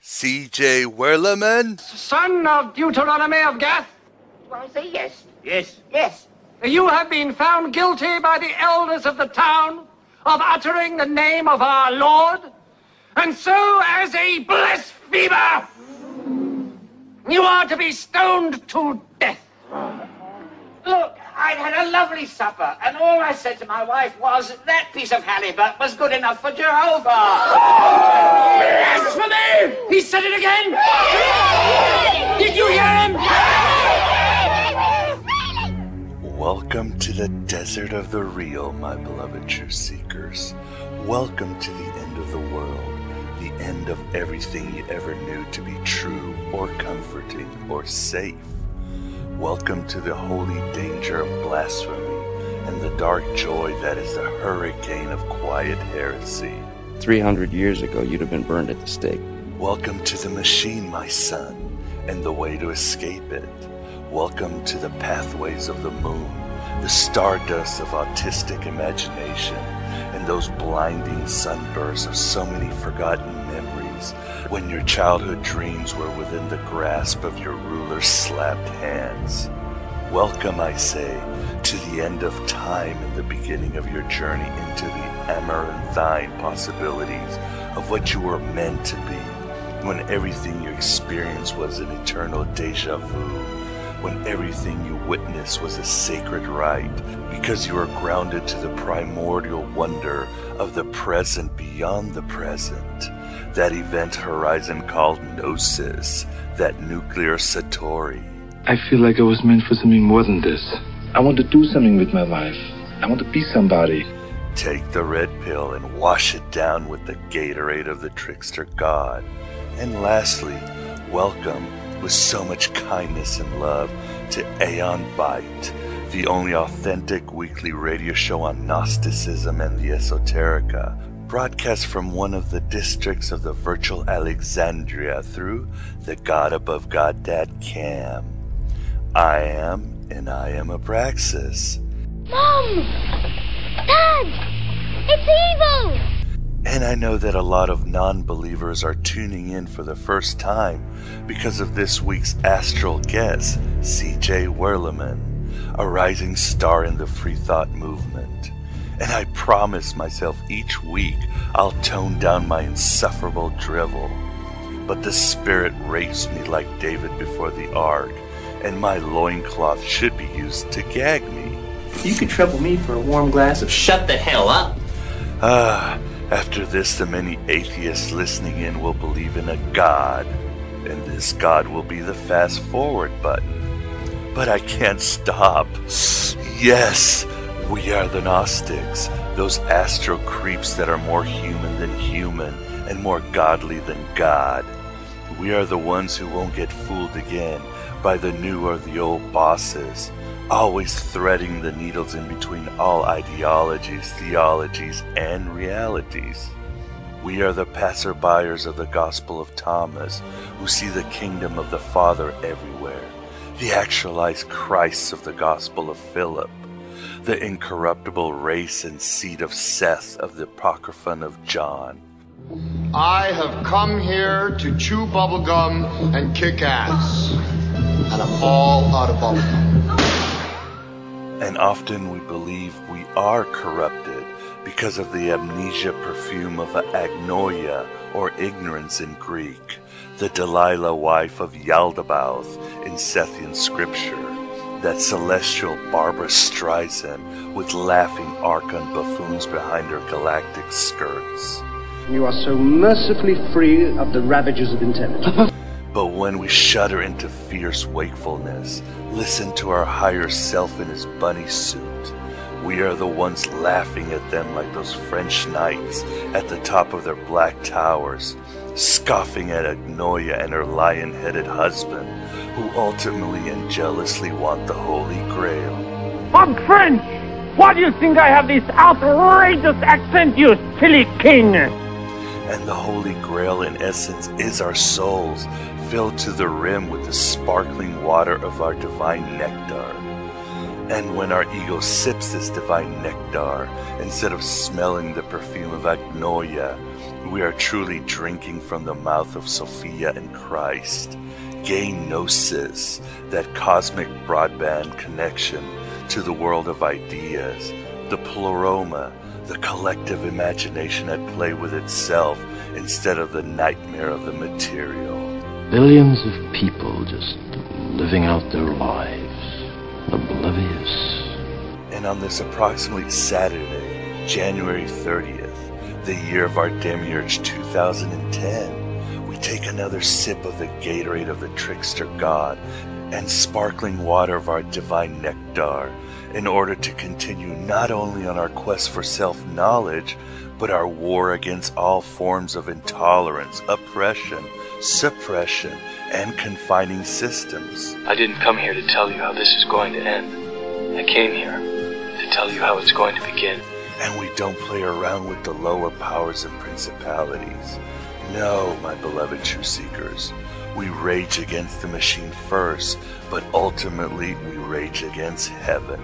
C.J. Werleman? Son of Deuteronomy of Gath, Do I say yes? Yes. Yes. you have been found guilty by the elders of the town of uttering the name of our Lord, and so as a blasphemer, you are to be stoned to death. Look, I'd had a lovely supper, and all I said to my wife was that piece of halibut was good enough for Jehovah. Blasphemy! He said it again! Did you hear him? Welcome to the desert of the real, my beloved truth seekers. Welcome to the end of the world, the end of everything you ever knew to be true or comforting or safe. Welcome to the holy danger of blasphemy and the dark joy that is the hurricane of quiet heresy. 300 years ago, you'd have been burned at the stake. Welcome to the machine, my son, and the way to escape it. Welcome to the pathways of the moon, the stardust of autistic imagination, and those blinding sunbursts of so many forgotten memories when your childhood dreams were within the grasp of your ruler's slapped hands. Welcome, I say, to the end of time and the beginning of your journey into the amaranthine possibilities of what you were meant to be, when everything you experienced was an eternal deja vu, when everything you witnessed was a sacred rite, because you are grounded to the primordial wonder of the present beyond the present, that event horizon called Gnosis, that nuclear Satori. I feel like I was meant for something more than this. I want to do something with my life. I want to be somebody. Take the red pill and wash it down with the Gatorade of the trickster god. And lastly, welcome with so much kindness and love to Aeon Byte, the only authentic weekly radio show on Gnosticism and the Esoterica, broadcast from one of the districts of the virtual Alexandria through the God Above God Dad Cam. I am, and I am Abraxas. Mom! Dad! It's evil! And I know that a lot of non believers are tuning in for the first time because of this week's astral guest, CJ Werleman, a rising star in the free thought movement. And I promise myself each week I'll tone down my insufferable drivel. But the Spirit rapes me like David before the ark, and my loincloth should be used to gag me. You could trouble me for a warm glass of shut the hell up. Ah, after this, the many atheists listening in will believe in a God, and this God will be the fast forward button. But I can't stop. Yes, we are the Gnostics, those astral creeps that are more human than human and more godly than God. We are the ones who won't get fooled again by the new or the old bosses, always threading the needles in between all ideologies, theologies, and realities. We are the passerbyers of the Gospel of Thomas, who see the kingdom of the Father everywhere, the actualized Christs of the Gospel of Philip, the incorruptible race and seed of Seth of the Apocryphon of John. I have come here to chew bubblegum and kick ass. And I'm all out of bubblegum. And often we believe we are corrupted because of the amnesia perfume of agnoia or ignorance in Greek, the Delilah wife of Yaldabaoth in Sethian scripture, that celestial Barbra Streisand with laughing Archon buffoons behind her galactic skirts. You are so mercifully free of the ravages of intelligence. But when we shudder into fierce wakefulness, listen to our higher self in his bunny suit, we are the ones laughing at them like those French knights at the top of their black towers, scoffing at Agnoia and her lion headed husband, who ultimately and jealously want the Holy Grail. I'm French! Why do you think I have this outrageous accent, you silly king? And the Holy Grail, in essence, is our souls, filled to the rim with the sparkling water of our divine nectar. And when our ego sips this divine nectar, instead of smelling the perfume of Agnoia, We are truly drinking from the mouth of Sophia and Christ. Gain gnosis, that cosmic broadband connection to the world of ideas, the pleroma, the collective imagination at play with itself instead of the nightmare of the material. Billions of people just living out their lives, oblivious. And on this approximately Saturday, January 30th, the year of our Demiurge 2010, we take another sip of the Gatorade of the trickster god and sparkling water of our divine nectar in order to continue not only on our quest for self knowledge, but our war against all forms of intolerance, oppression, suppression, and confining systems. I didn't come here to tell you how this is going to end. I came here to tell you how it's going to begin. And we don't play around with the lower powers and principalities. No, my beloved true seekers. We rage against the machine first, but ultimately we rage against heaven.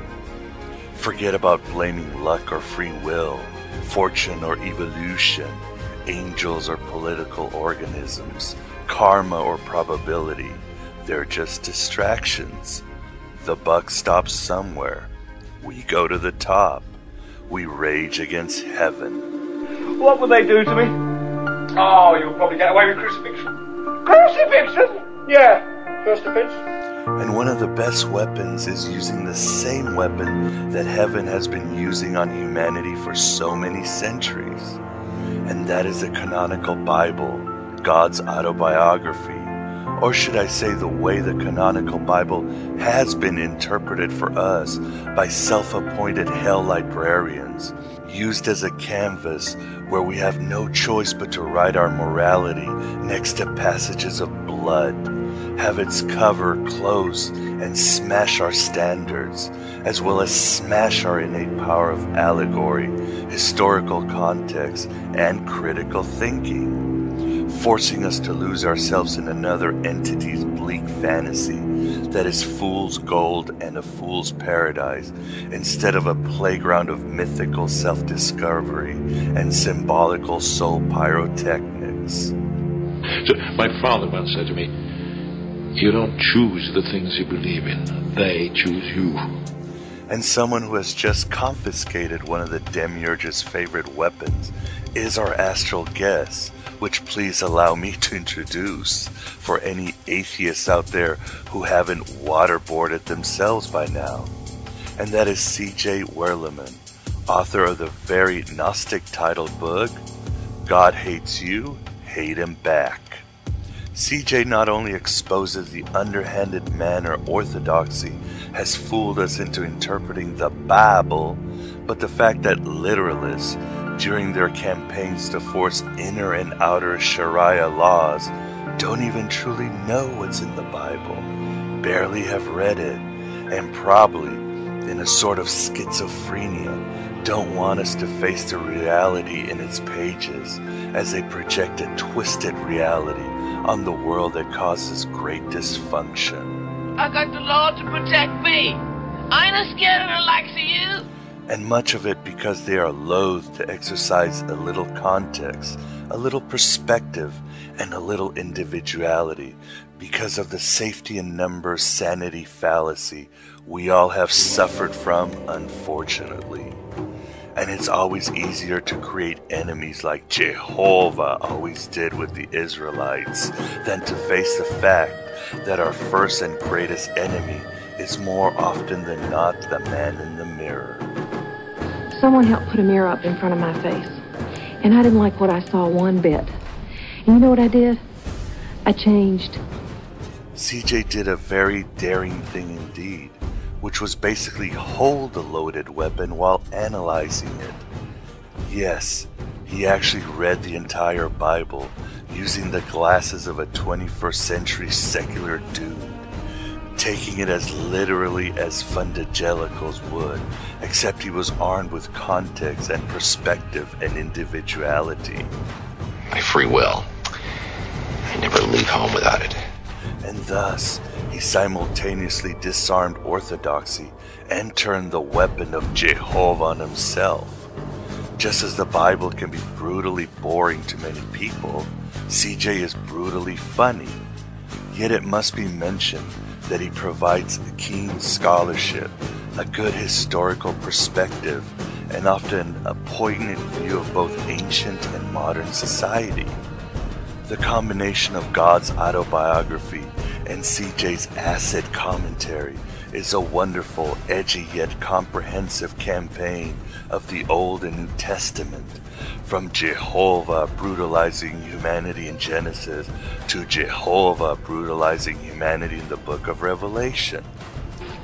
Forget about blaming luck or free will, fortune or evolution, angels or political organisms, karma or probability. They're just distractions. The buck stops somewhere. We go to the top. We rage against heaven. What will they do to me? Oh, you'll probably get away with crucifixion. Crucifixion? Yeah, first offense. And one of the best weapons is using the same weapon that heaven has been using on humanity for so many centuries. And that is the canonical Bible, God's autobiography. Or should I say, the way the canonical Bible has been interpreted for us by self appointed hell librarians, used as a canvas where we have no choice but to write our morality next to passages of blood have its cover close and smash our standards, as well as smash our innate power of allegory, historical context, and critical thinking, forcing us to lose ourselves in another entity's bleak fantasy that is fool's gold and a fool's paradise, instead of a playground of mythical self discovery and symbolical soul pyrotechnics. So my father once said to me, You don't choose the things you believe in, they choose you. And someone who has just confiscated one of the Demiurge's favorite weapons is our astral guest, which please allow me to introduce for any atheists out there who haven't waterboarded themselves by now. And that is C.J. Werleman, author of the very Gnostic titled book, God Hates You, Hate Him Back. CJ not only exposes the underhanded manner orthodoxy has fooled us into interpreting the Bible, but the fact that literalists, during their campaigns to force inner and outer Sharia laws, don't even truly know what's in the Bible, barely have read it, and probably, in a sort of schizophrenia, don't want us to face the reality in its pages as they project a twisted reality on the world that causes great dysfunction. I got the Lord to protect me. I ain't scared of the likes of you. And much of it because they are loath to exercise a little context, a little perspective, and a little individuality because of the safety in numbers sanity fallacy we all have suffered from, unfortunately. And it's always easier to create enemies like Jehovah always did with the Israelites than to face the fact that our first and greatest enemy is more often than not the man in the mirror. Someone helped put a mirror up in front of my face, and I didn't like what I saw one bit. And you know what I did? I changed. CJ did a very daring thing indeed which was basically hold the loaded weapon while analyzing it. Yes, he actually read the entire Bible using the glasses of a 21st century secular dude, taking it as literally as fundagelicals would, except he was armed with context and perspective and individuality. My free will. I never leave home without it. And thus, he simultaneously disarmed orthodoxy and turned the weapon of Jehovah on himself. Just as the Bible can be brutally boring to many people, CJ is brutally funny. Yet it must be mentioned that he provides keen scholarship, a good historical perspective, and often a poignant view of both ancient and modern society. The combination of God's autobiography and CJ's acid commentary is a wonderful, edgy yet comprehensive campaign of the Old and New Testament, from Jehovah brutalizing humanity in Genesis to Jehovah brutalizing humanity in the book of Revelation.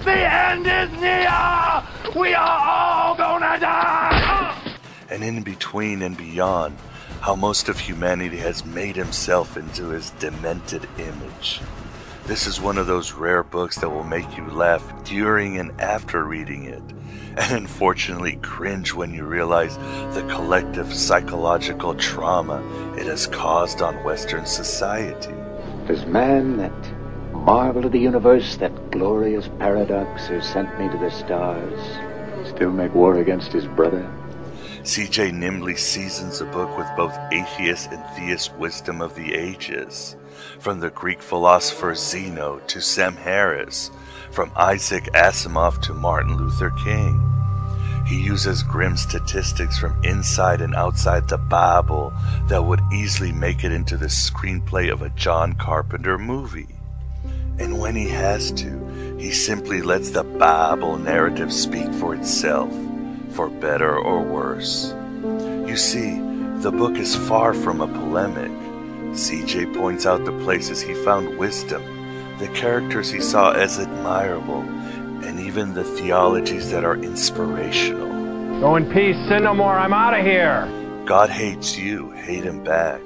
The end is near! We are all gonna die! And in between and beyond, how most of humanity has made himself into his demented image. This is one of those rare books that will make you laugh during and after reading it, and unfortunately cringe when you realize the collective psychological trauma it has caused on Western society. Does man, that marvel of the universe, that glorious paradox who sent me to the stars, still make war against his brother? CJ nimbly seasons the book with both atheist and theist wisdom of the ages from the Greek philosopher Zeno to Sam Harris, from Isaac Asimov to Martin Luther King. He uses grim statistics from inside and outside the Bible that would easily make it into the screenplay of a John Carpenter movie. And when he has to, he simply lets the Bible narrative speak for itself, for better or worse. You see, the book is far from a polemic. CJ points out the places he found wisdom, the characters he saw as admirable, and even the theologies that are inspirational. Go in peace, sin no more, I'm out of here! God Hates You, Hate Him Back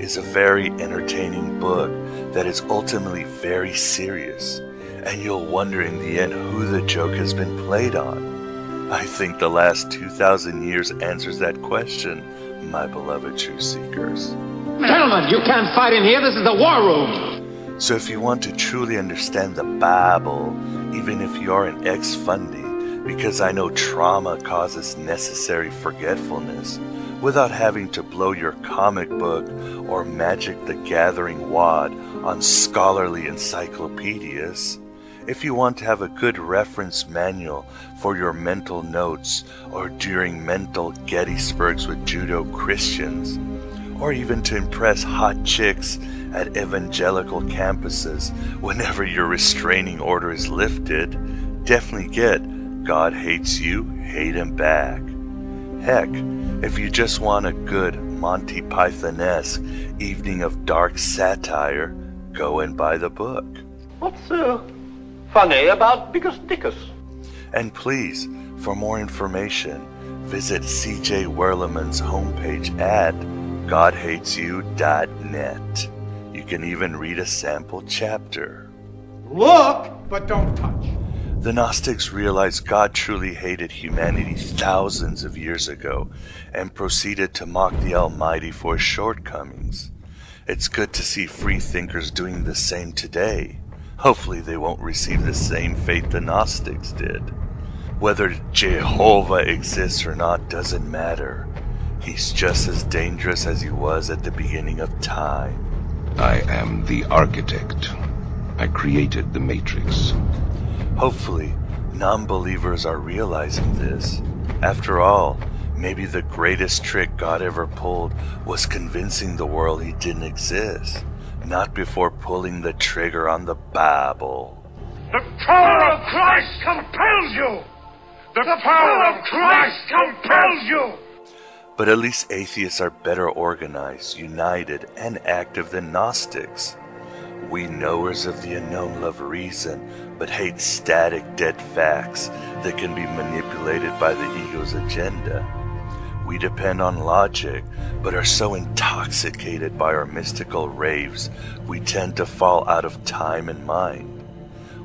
is a very entertaining book that is ultimately very serious, and you'll wonder in the end who the joke has been played on. I think the last 2,000 years answers that question, my beloved truth seekers. Gentlemen, you can't fight in here. This is the war room. So if you want to truly understand the Bible, even if you are an ex-fundy, because I know trauma causes necessary forgetfulness, without having to blow your comic book or Magic the Gathering wad on scholarly encyclopedias, if you want to have a good reference manual for your mental notes or during mental Gettysburgs with Judo Christians, or even to impress hot chicks at evangelical campuses whenever your restraining order is lifted, definitely get God Hates You, Hate Him Back. Heck, if you just want a good Monty Python-esque evening of dark satire, go and buy the book. What's uh, funny about Biggus Dickus? And please, for more information, visit CJ Werleman's homepage at GodHatesYou.net. You can even read a sample chapter. Look, but don't touch. The Gnostics realized God truly hated humanity thousands of years ago and proceeded to mock the Almighty for his shortcomings. It's good to see free thinkers doing the same today. Hopefully, they won't receive the same fate the Gnostics did. Whether Jehovah exists or not doesn't matter. He's just as dangerous as he was at the beginning of time. I am the architect. I created the Matrix. Hopefully, non believers are realizing this. After all, maybe the greatest trick God ever pulled was convincing the world he didn't exist, not before pulling the trigger on the Bible. The power of Christ compels you! The power of Christ compels you! But at least atheists are better organized, united, and active than Gnostics. We knowers of the unknown love reason, but hate static, dead facts that can be manipulated by the ego's agenda. We depend on logic, but are so intoxicated by our mystical raves, we tend to fall out of time and mind.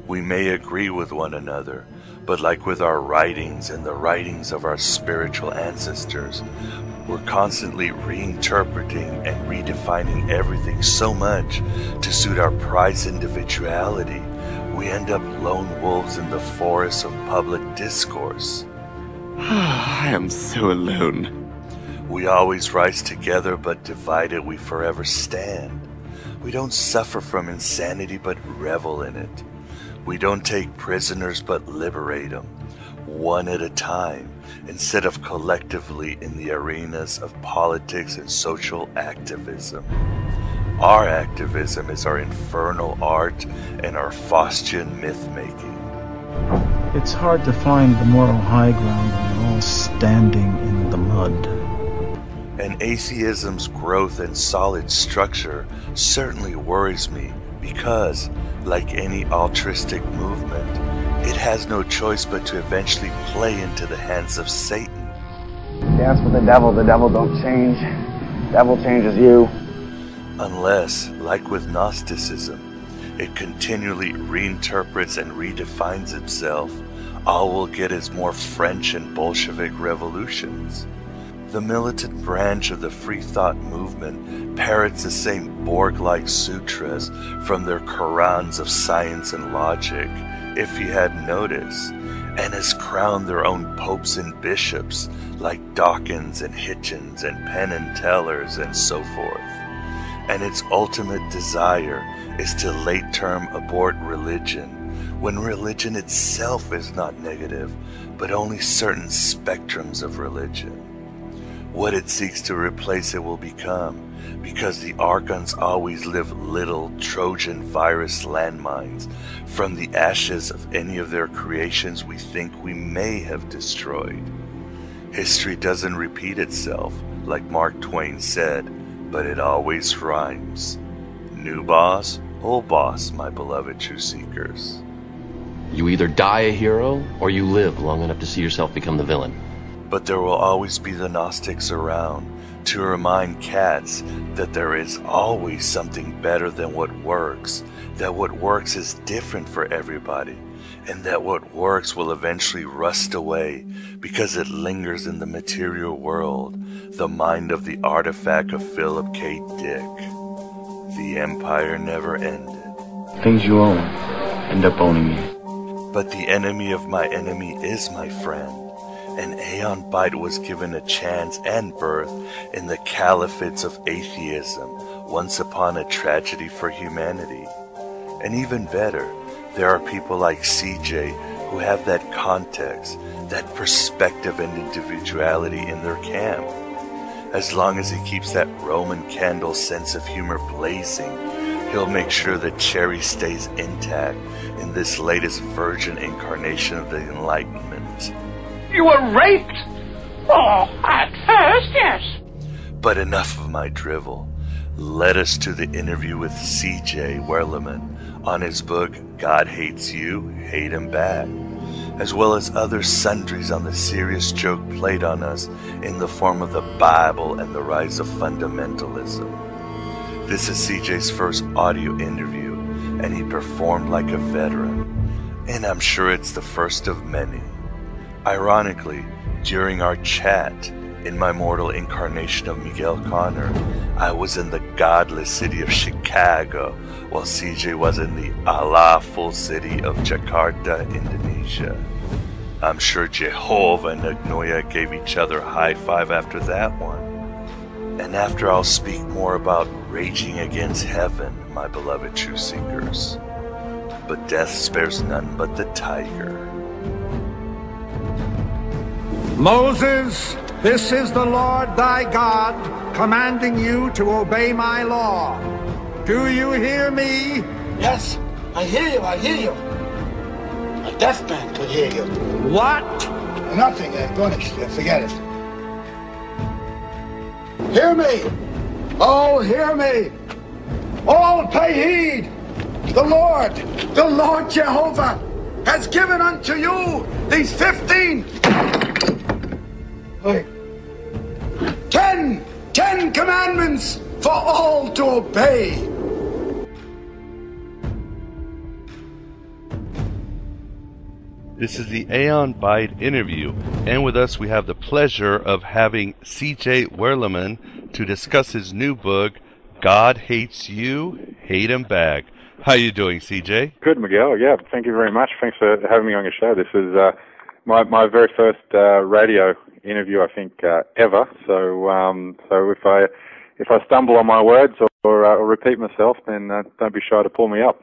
We may agree with one another, but like with our writings and the writings of our spiritual ancestors, we're constantly reinterpreting and redefining everything so much to suit our prized individuality, we end up lone wolves in the forests of public discourse. I am so alone. We always rise together, but divided we forever stand. We don't suffer from insanity, but revel in it. We don't take prisoners, but liberate them, one at a time, instead of collectively in the arenas of politics and social activism. Our activism is our infernal art and our Faustian myth making. It's hard to find the moral high ground when we're all standing in the mud. And atheism's growth and solid structure certainly worries me because, like any altruistic movement, it has no choice but to eventually play into the hands of Satan. Dance with the devil, the devil don't change. Devil changes you. Unless, like with Gnosticism, it continually reinterprets and redefines itself, all we'll get is more French and Bolshevik revolutions. The militant branch of the free thought movement parrots the same Borg like sutras from their Qurans of science and logic, if you had noticed, and has crowned their own popes and bishops like Dawkins and Hitchens and Penn and Tellers and so forth. And its ultimate desire is to late term abort religion when religion itself is not negative, but only certain spectrums of religion. What it seeks to replace it will become, because the Archons always live little Trojan virus landmines from the ashes of any of their creations we think we may have destroyed. History doesn't repeat itself, like Mark Twain said, but it always rhymes. New boss, old boss, my beloved true seekers. You either die a hero or you live long enough to see yourself become the villain. But there will always be the Gnostics around to remind cats that there is always something better than what works, that what works is different for everybody, and that what works will eventually rust away because it lingers in the material world, the mind of the artifact of Philip K. Dick. The empire never ended. Things you own end up owning you. But the enemy of my enemy is my friend and Aeon Byte was given a chance and birth in the caliphates of atheism, once upon a tragedy for humanity. And even better, there are people like CJ who have that context, that perspective and individuality in their camp. As long as he keeps that Roman candle sense of humor blazing, he'll make sure that Cherry stays intact in this latest virgin incarnation of the Enlightenment. You were raped? Oh, at first, yes. But enough of my drivel. Let us to the interview with C.J. Werleman on his book God Hates You, Hate Him Back, as well as other sundries on the serious joke played on us in the form of the Bible and the rise of fundamentalism. This is CJ's first audio interview, and he performed like a veteran, and I'm sure it's the first of many. Ironically, during our chat in my mortal incarnation of Miguel Conner, I was in the godless city of Chicago, while CJ was in the Allahful city of Jakarta, Indonesia. I'm sure Jehovah and Agnoia gave each other high five after that one. And after I'll speak more about raging against heaven, my beloved true seekers. But death spares none but the tiger. Moses, this is the Lord thy God commanding you to obey my law. Do you hear me? Yes, I hear you, I hear you. A deaf man could hear you. What? Nothing, I'm going to Forget it. Hear me! Oh, hear me! All pay heed! The Lord, the Lord Jehovah, has given unto you these fifteen Wait. Ten! Ten commandments for all to obey! This is the Aeon Byte interview, and with us we have the pleasure of having CJ Werleman to discuss his new book, God Hates You, Hate Him Back. How you doing, CJ? Good, Miguel. Yeah, thank you very much. Thanks for having me on your show. This is uh, my my very first uh, radio interview, I think, uh, ever. So um, so if I if I stumble on my words or, or, uh, repeat myself, then uh, don't be shy to pull me up.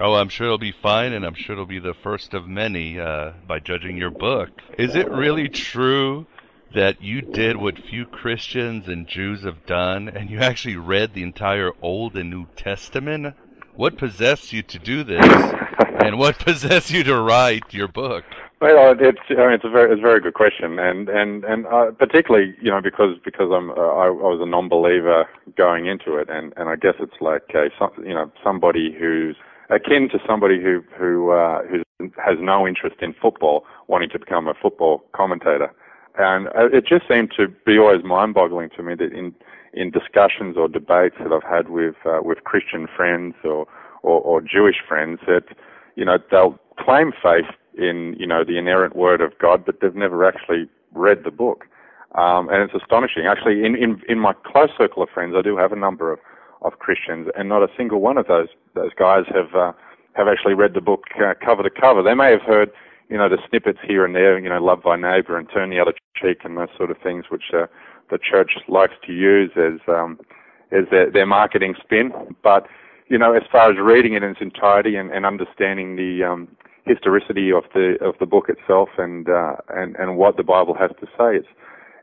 Oh, I'm sure it'll be fine, and I'm sure it'll be the first of many uh, by judging your book. Is it really true that you did what few Christians and Jews have done, and you actually read the entire Old and New Testament? What possessed you to do this, and what possessed you to write your book? Well, it's I mean, it's a very it's a very good question, and and and uh, particularly you know because because I'm uh, I, I was a non-believer going into it, and and I guess it's like a, some, you know somebody who's akin to somebody who who uh, who has no interest in football wanting to become a football commentator, and uh, it just seemed to be always mind-boggling to me that in in discussions or debates that I've had with uh, with Christian friends or, or or Jewish friends that you know they'll claim faith in you know the inerrant word of God, but they've never actually read the book. Um, and it's astonishing. Actually, in, in in my close circle of friends, I do have a number of, of Christians, and not a single one of those those guys have uh, have actually read the book uh, cover to cover. They may have heard you know the snippets here and there, you know, love thy neighbour and turn the other cheek and those sort of things, which uh, the church likes to use as um, as their, their marketing spin. But you know, as far as reading it in its entirety and, and understanding the um, historicity of the of the book itself and uh, and and what the Bible has to say. It's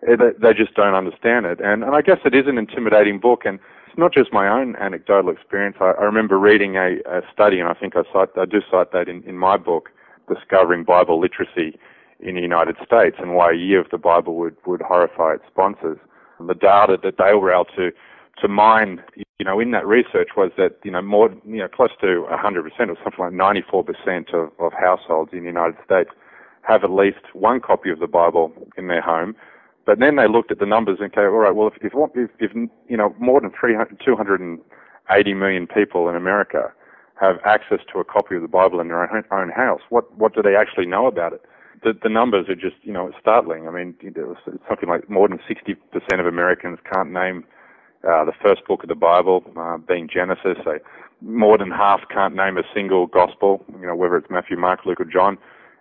it, they just don't understand it, and and I guess it is an intimidating book, and it's not just my own anecdotal experience. I, I remember reading a, a study, and I think I cite I do cite that in, in my book, discovering Bible literacy in the United States, and why a year of the Bible would would horrify its sponsors. And the data that they were able to to mine, you know, in that research was that, you know, more, you know, close to 100% or something like 94% of, of households in the United States have at least one copy of the Bible in their home. But then they looked at the numbers and go, all right, well, if, if, if, you know, more than 300, 280 million people in America have access to a copy of the Bible in their own, own house, what, what do they actually know about it? The, the numbers are just, you know, startling. I mean, something like more than 60% of Americans can't name uh, the first book of the Bible, uh, being Genesis. So more than half can't name a single gospel, you know, whether it's Matthew, Mark, Luke, or John.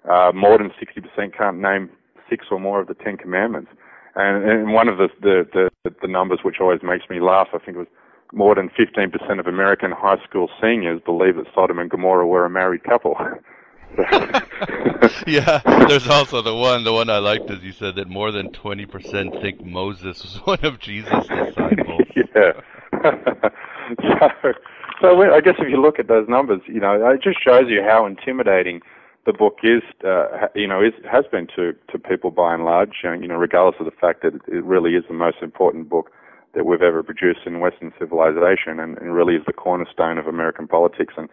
Uh, more than 60% can't name six or more of the Ten Commandments. And, and one of the, the, the, the numbers which always makes me laugh, I think it was more than 15% of American high school seniors believe that Sodom and Gomorrah were a married couple. yeah, there's also the one. The one I liked is you said that more than 20% think Moses was one of Jesus' disciples. yeah. so, so I guess if you look at those numbers, you know, it just shows you how intimidating the book is. Uh, you know, is, has been to to people by and large. You know, regardless of the fact that it really is the most important book that we've ever produced in Western civilization, and, and really is the cornerstone of American politics and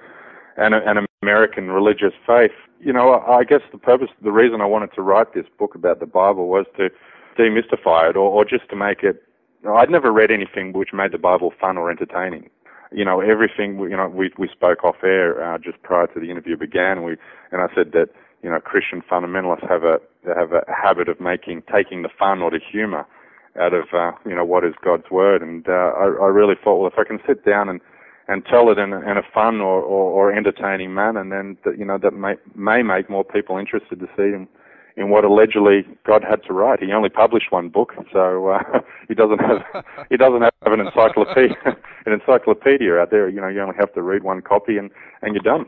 and an American religious faith. You know, I guess the purpose, the reason I wanted to write this book about the Bible was to demystify it, or, or just to make it. I'd never read anything which made the Bible fun or entertaining. You know, everything. You know, we we spoke off air uh, just prior to the interview began. And we and I said that you know Christian fundamentalists have a have a habit of making taking the fun or the humor out of uh, you know what is God's word. And uh, I, I really thought, well, if I can sit down and and tell it in a, in a fun or, or, or entertaining manner, and then that, you know that may may make more people interested to see in, in what allegedly God had to write. He only published one book, so uh, he doesn't have he doesn't have an encyclopedia an encyclopedia out there. You know, you only have to read one copy and and you're done.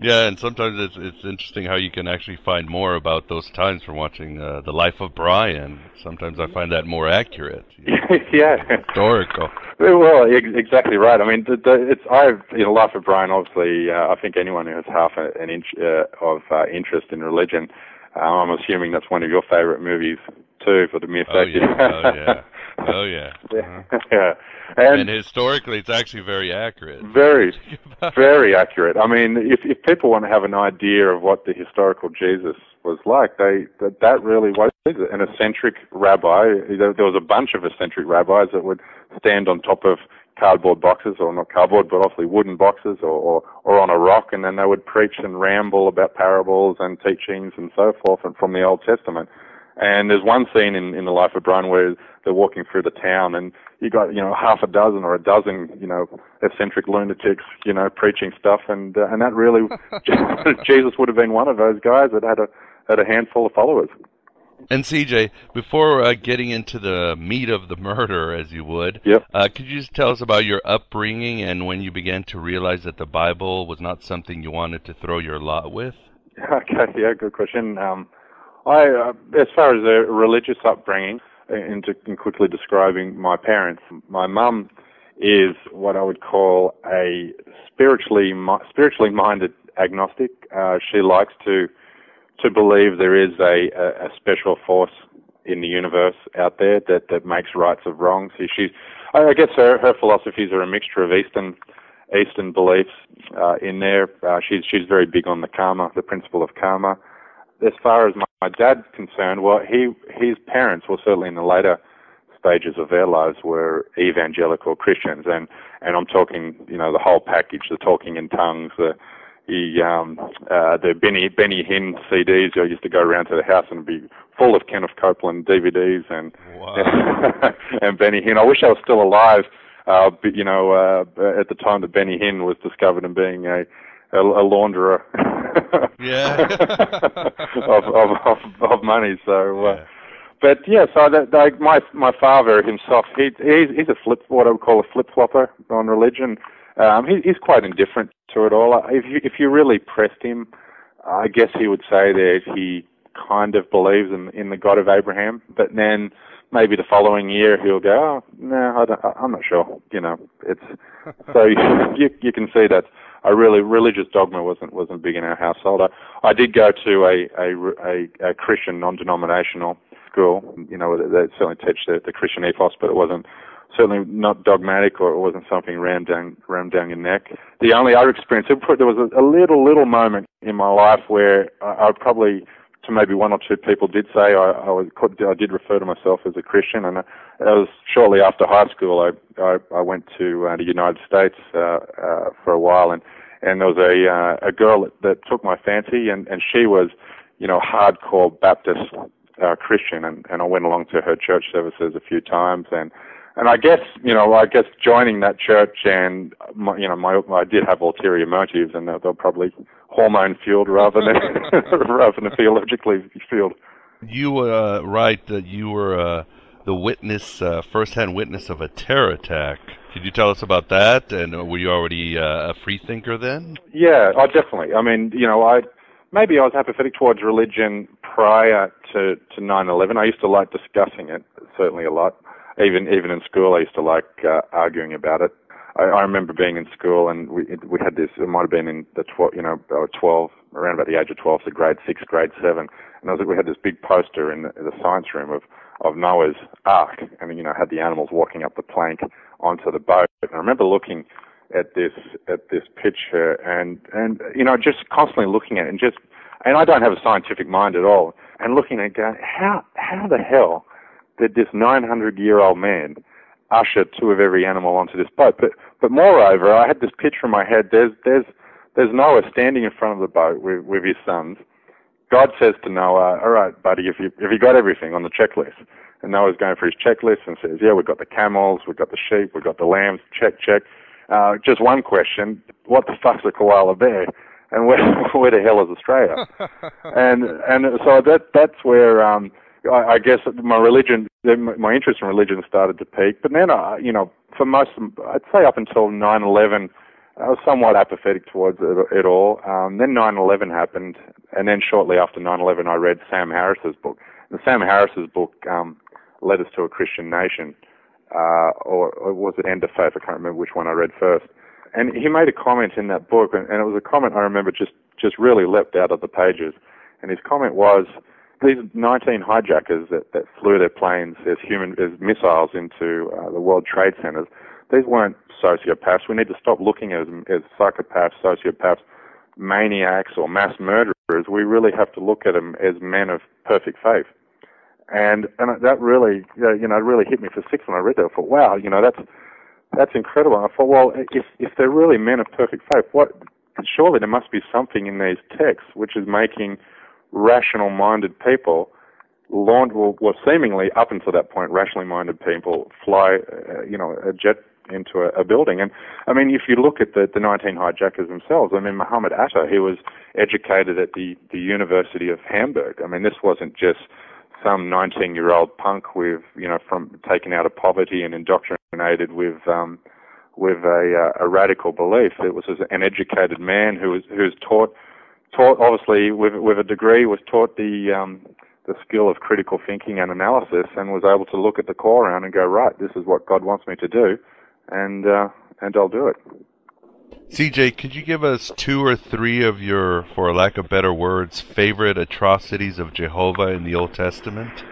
Yeah, and sometimes it's it's interesting how you can actually find more about those times from watching uh, the Life of Brian. Sometimes I find that more accurate. yeah, historical. Well, exactly right. I mean, the, the, it's I've you know, Life of Brian. Obviously, uh, I think anyone who has half a, an inch uh, of uh, interest in religion, uh, I'm assuming that's one of your favorite movies too, for the mere oh. Yeah. oh yeah. Oh yeah. Uh-huh. yeah. And, and, historically, it's actually very accurate. Very, very accurate. I mean, if if people want to have an idea of what the historical Jesus was like, they that, that really was an eccentric rabbi. There, there was a bunch of eccentric rabbis that would stand on top of cardboard boxes, or not cardboard, but obviously wooden boxes, or, or, or on a rock, and then they would preach and ramble about parables and teachings and so forth, and from the Old Testament. And there's one scene in, in the life of Brian where they're walking through the town and you got, you know, half a dozen or a dozen, you know, eccentric lunatics, you know, preaching stuff. And, uh, and that really, Jesus would have been one of those guys that had a, had a handful of followers. And CJ, before uh, getting into the meat of the murder, as you would, yep. uh, could you just tell us about your upbringing and when you began to realize that the Bible was not something you wanted to throw your lot with? Okay, yeah, good question. Um, I, uh, as far as a religious upbringing, into in quickly describing my parents, my mum is what I would call a spiritually spiritually minded agnostic. Uh, she likes to to believe there is a, a, a, special force in the universe out there that, that makes rights of wrongs. So she's, I guess her, her philosophies are a mixture of Eastern Eastern beliefs uh, in there. Uh, she's she's very big on the karma, the principle of karma. As far as my, my dad's concerned, well, he his parents were certainly in the later stages of their lives were evangelical Christians, and and I'm talking, you know, the whole package, the talking in tongues, the he um uh the Benny Benny Hinn CDs I used to go around to the house and be full of Kenneth Copeland DVDs and wow. and Benny Hinn. I wish I was still alive uh but you know uh at the time that Benny Hinn was discovered and being a a, a launderer yeah of, of of of money so uh yeah. But yeah, so that, like my my father himself, he he's, he's a flip, what I would call a flip flopper on religion. Um, he, he's quite indifferent to it all. If you, if you really pressed him, I guess he would say that he kind of believes in, in the God of Abraham, but then maybe the following year he'll go, oh, no, I don't, I'm not sure. You know, it's so you you can see that a really religious dogma wasn't wasn't big in our household. I, I did go to a a, a, a Christian non-denominational school. You know, they certainly teach the, the Christian ethos, but it wasn't certainly not dogmatic or it wasn't something rammed down rammed down your neck. The only other experience, there was a, little little moment in my life where I, I probably to maybe one or two people did say I, I was I did refer to myself as a Christian, and it was shortly after high school. I I, I went to uh, the United States uh, uh, for a while, and and there was a uh, a girl that, that took my fancy, and and she was, you know, hardcore Baptist uh, Christian, and and I went along to her church services a few times, and and I guess you know, I guess joining that church and my, you know, my I did have ulterior motives, and they're, they're probably hormone fueled rather than rather than theologically fueled. You were uh, right that you were uh, the witness, uh, first-hand witness of a terror attack. Could you tell us about that? And were you already uh, a free thinker then? Yeah, oh, definitely. I mean, you know, I maybe I was apathetic towards religion prior to to 9/11. I used to like discussing it, certainly a lot even even in school, I used to like uh, arguing about it. I, I remember being in school and we we had this. It might have been in the twelve, you know, uh, twelve around about the age of twelve, so grade six, grade seven, and I was like, we had this big poster in the, the science room of of Noah's Ark, and you know had the animals walking up the plank onto the boat. And I remember looking at this at this picture and and you know just constantly looking at it and just and I don't have a scientific mind at all and looking at it going how how the hell that this 900 year old man ushered two of every animal onto this boat. But but moreover, I had this picture in my head. There's there's there's Noah standing in front of the boat with, with his sons. God says to Noah, "All right, buddy, if you if you got everything on the checklist," and Noah's going for his checklist and says, "Yeah, we've got the camels, we've got the sheep, we've got the lambs. Check, check." Uh, just one question: What the fuck's a koala bear? And where where the hell is Australia? and and so that that's where um, I, I guess my religion, my interest in religion started to peak. But then, uh, you know, for most, I'd say up until 9/11, I was somewhat apathetic towards it, it all. Um, then 9/11 happened, and then shortly after 9/11, I read Sam Harris's book. And Sam Harris's book, um, "Letter to a Christian Nation," uh, or, or was it End of Faith? I can't remember which one I read first. And he made a comment in that book, and, and it was a comment I remember just just really leapt out of the pages. And his comment was these 19 hijackers that, that flew their planes as human as missiles into uh, the World Trade Centers, these weren't sociopaths. We need to stop looking at them as psychopaths, sociopaths, maniacs, or mass murderers. We really have to look at them as men of perfect faith. And and that really, you know, really hit me for six when I read that. I thought, wow, you know, that's that's incredible. I thought, well, if if they're really men of perfect faith, what? Surely there must be something in these texts which is making rational minded people launch, well, well, seemingly up until that point, rationally minded people fly, uh, you know, a jet into a, a building. And I mean, if you look at the, the 19 hijackers themselves, I mean, Muhammad Atta, he was educated at the, the University of Hamburg. I mean, this wasn't just some 19 year old punk with, you know, from taken out of poverty and indoctrinated with, um, with a, uh, a radical belief. It was an educated man who was, who was taught, taught obviously with, with a degree, was taught the, um, the skill of critical thinking and analysis and was able to look at the Quran and go, right, this is what God wants me to do, and uh, and I'll do it. CJ, could you give us two or three of your, for lack of better words, favorite atrocities of Jehovah in the Old Testament?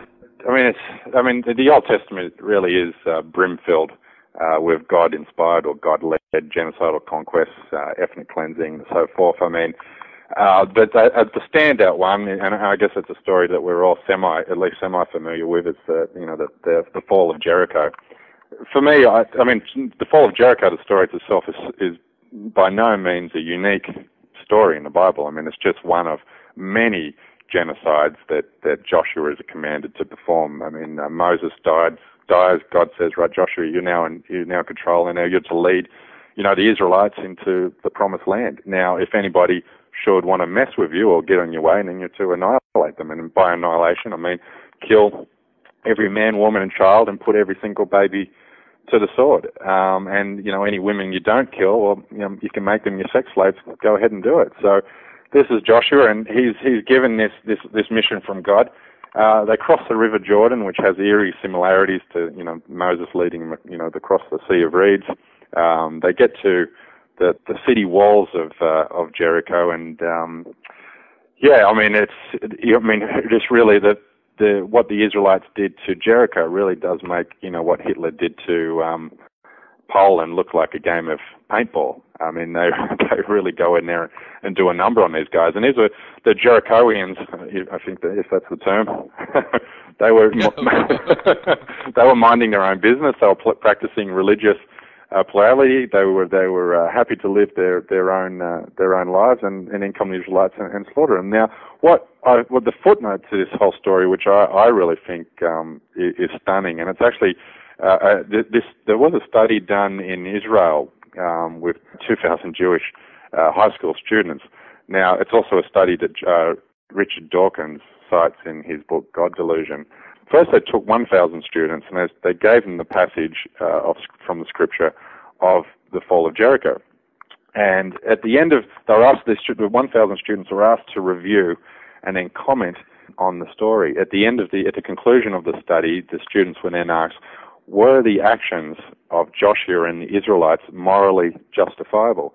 I mean, it's. I mean, the Old Testament really is uh, brimfilled uh, with God-inspired or God-led genocidal conquests, uh, ethnic cleansing, and so forth. I mean, uh, but uh, the standout one, and I guess it's a story that we're all semi, at least semi-familiar with. is the, you know, the, the, the fall of Jericho. For me, I, I mean, the fall of Jericho, the story itself is, is by no means a unique story in the Bible. I mean, it's just one of many genocides that, that Joshua is commanded to perform. I mean, uh, Moses died, dies. God says, "Right, Joshua, you're now in, you're now in control, and now you're to lead, you know, the Israelites into the promised land." Now, if anybody should want to mess with you or get on your way, and then you're to annihilate them. And by annihilation, I mean kill every man, woman, and child, and put every single baby to the sword. Um, and you know, any women you don't kill, or you, know, you can make them your sex slaves. Go ahead and do it. So this is Joshua, and he's he's given this this this mission from God. Uh, they cross the River Jordan, which has eerie similarities to you know Moses leading you know across the Sea of Reeds. Um, they get to the the city walls of uh, of Jericho, and um, yeah, I mean it's I mean it's really the the what the Israelites did to Jericho really does make you know what Hitler did to um, Poland look like a game of paintball. I mean they they really go in there and do a number on these guys, and these were the Jerichoians. I think that if that's the term. they were they were minding their own business. They were practicing religious uh, plurality. They were they were uh, happy to live their their own uh, their own lives and, and then come the Israelites and, and slaughter them. Now, what I, what the footnote to this whole story, which I, I really think um, is, stunning, and it's actually uh, uh, this there was a study done in Israel um, with 2,000 Jewish uh, high school students. Now, it's also a study that uh, Richard Dawkins cites in his book God Delusion. First, they took 1,000 students and they, they gave them the passage uh, of, from the scripture of the fall of Jericho. And at the end of, they were asked, the 1,000 students were asked to review and then comment on the story. At the end of the, at the conclusion of the study, the students were then asked, were the actions of Joshua and the Israelites morally justifiable?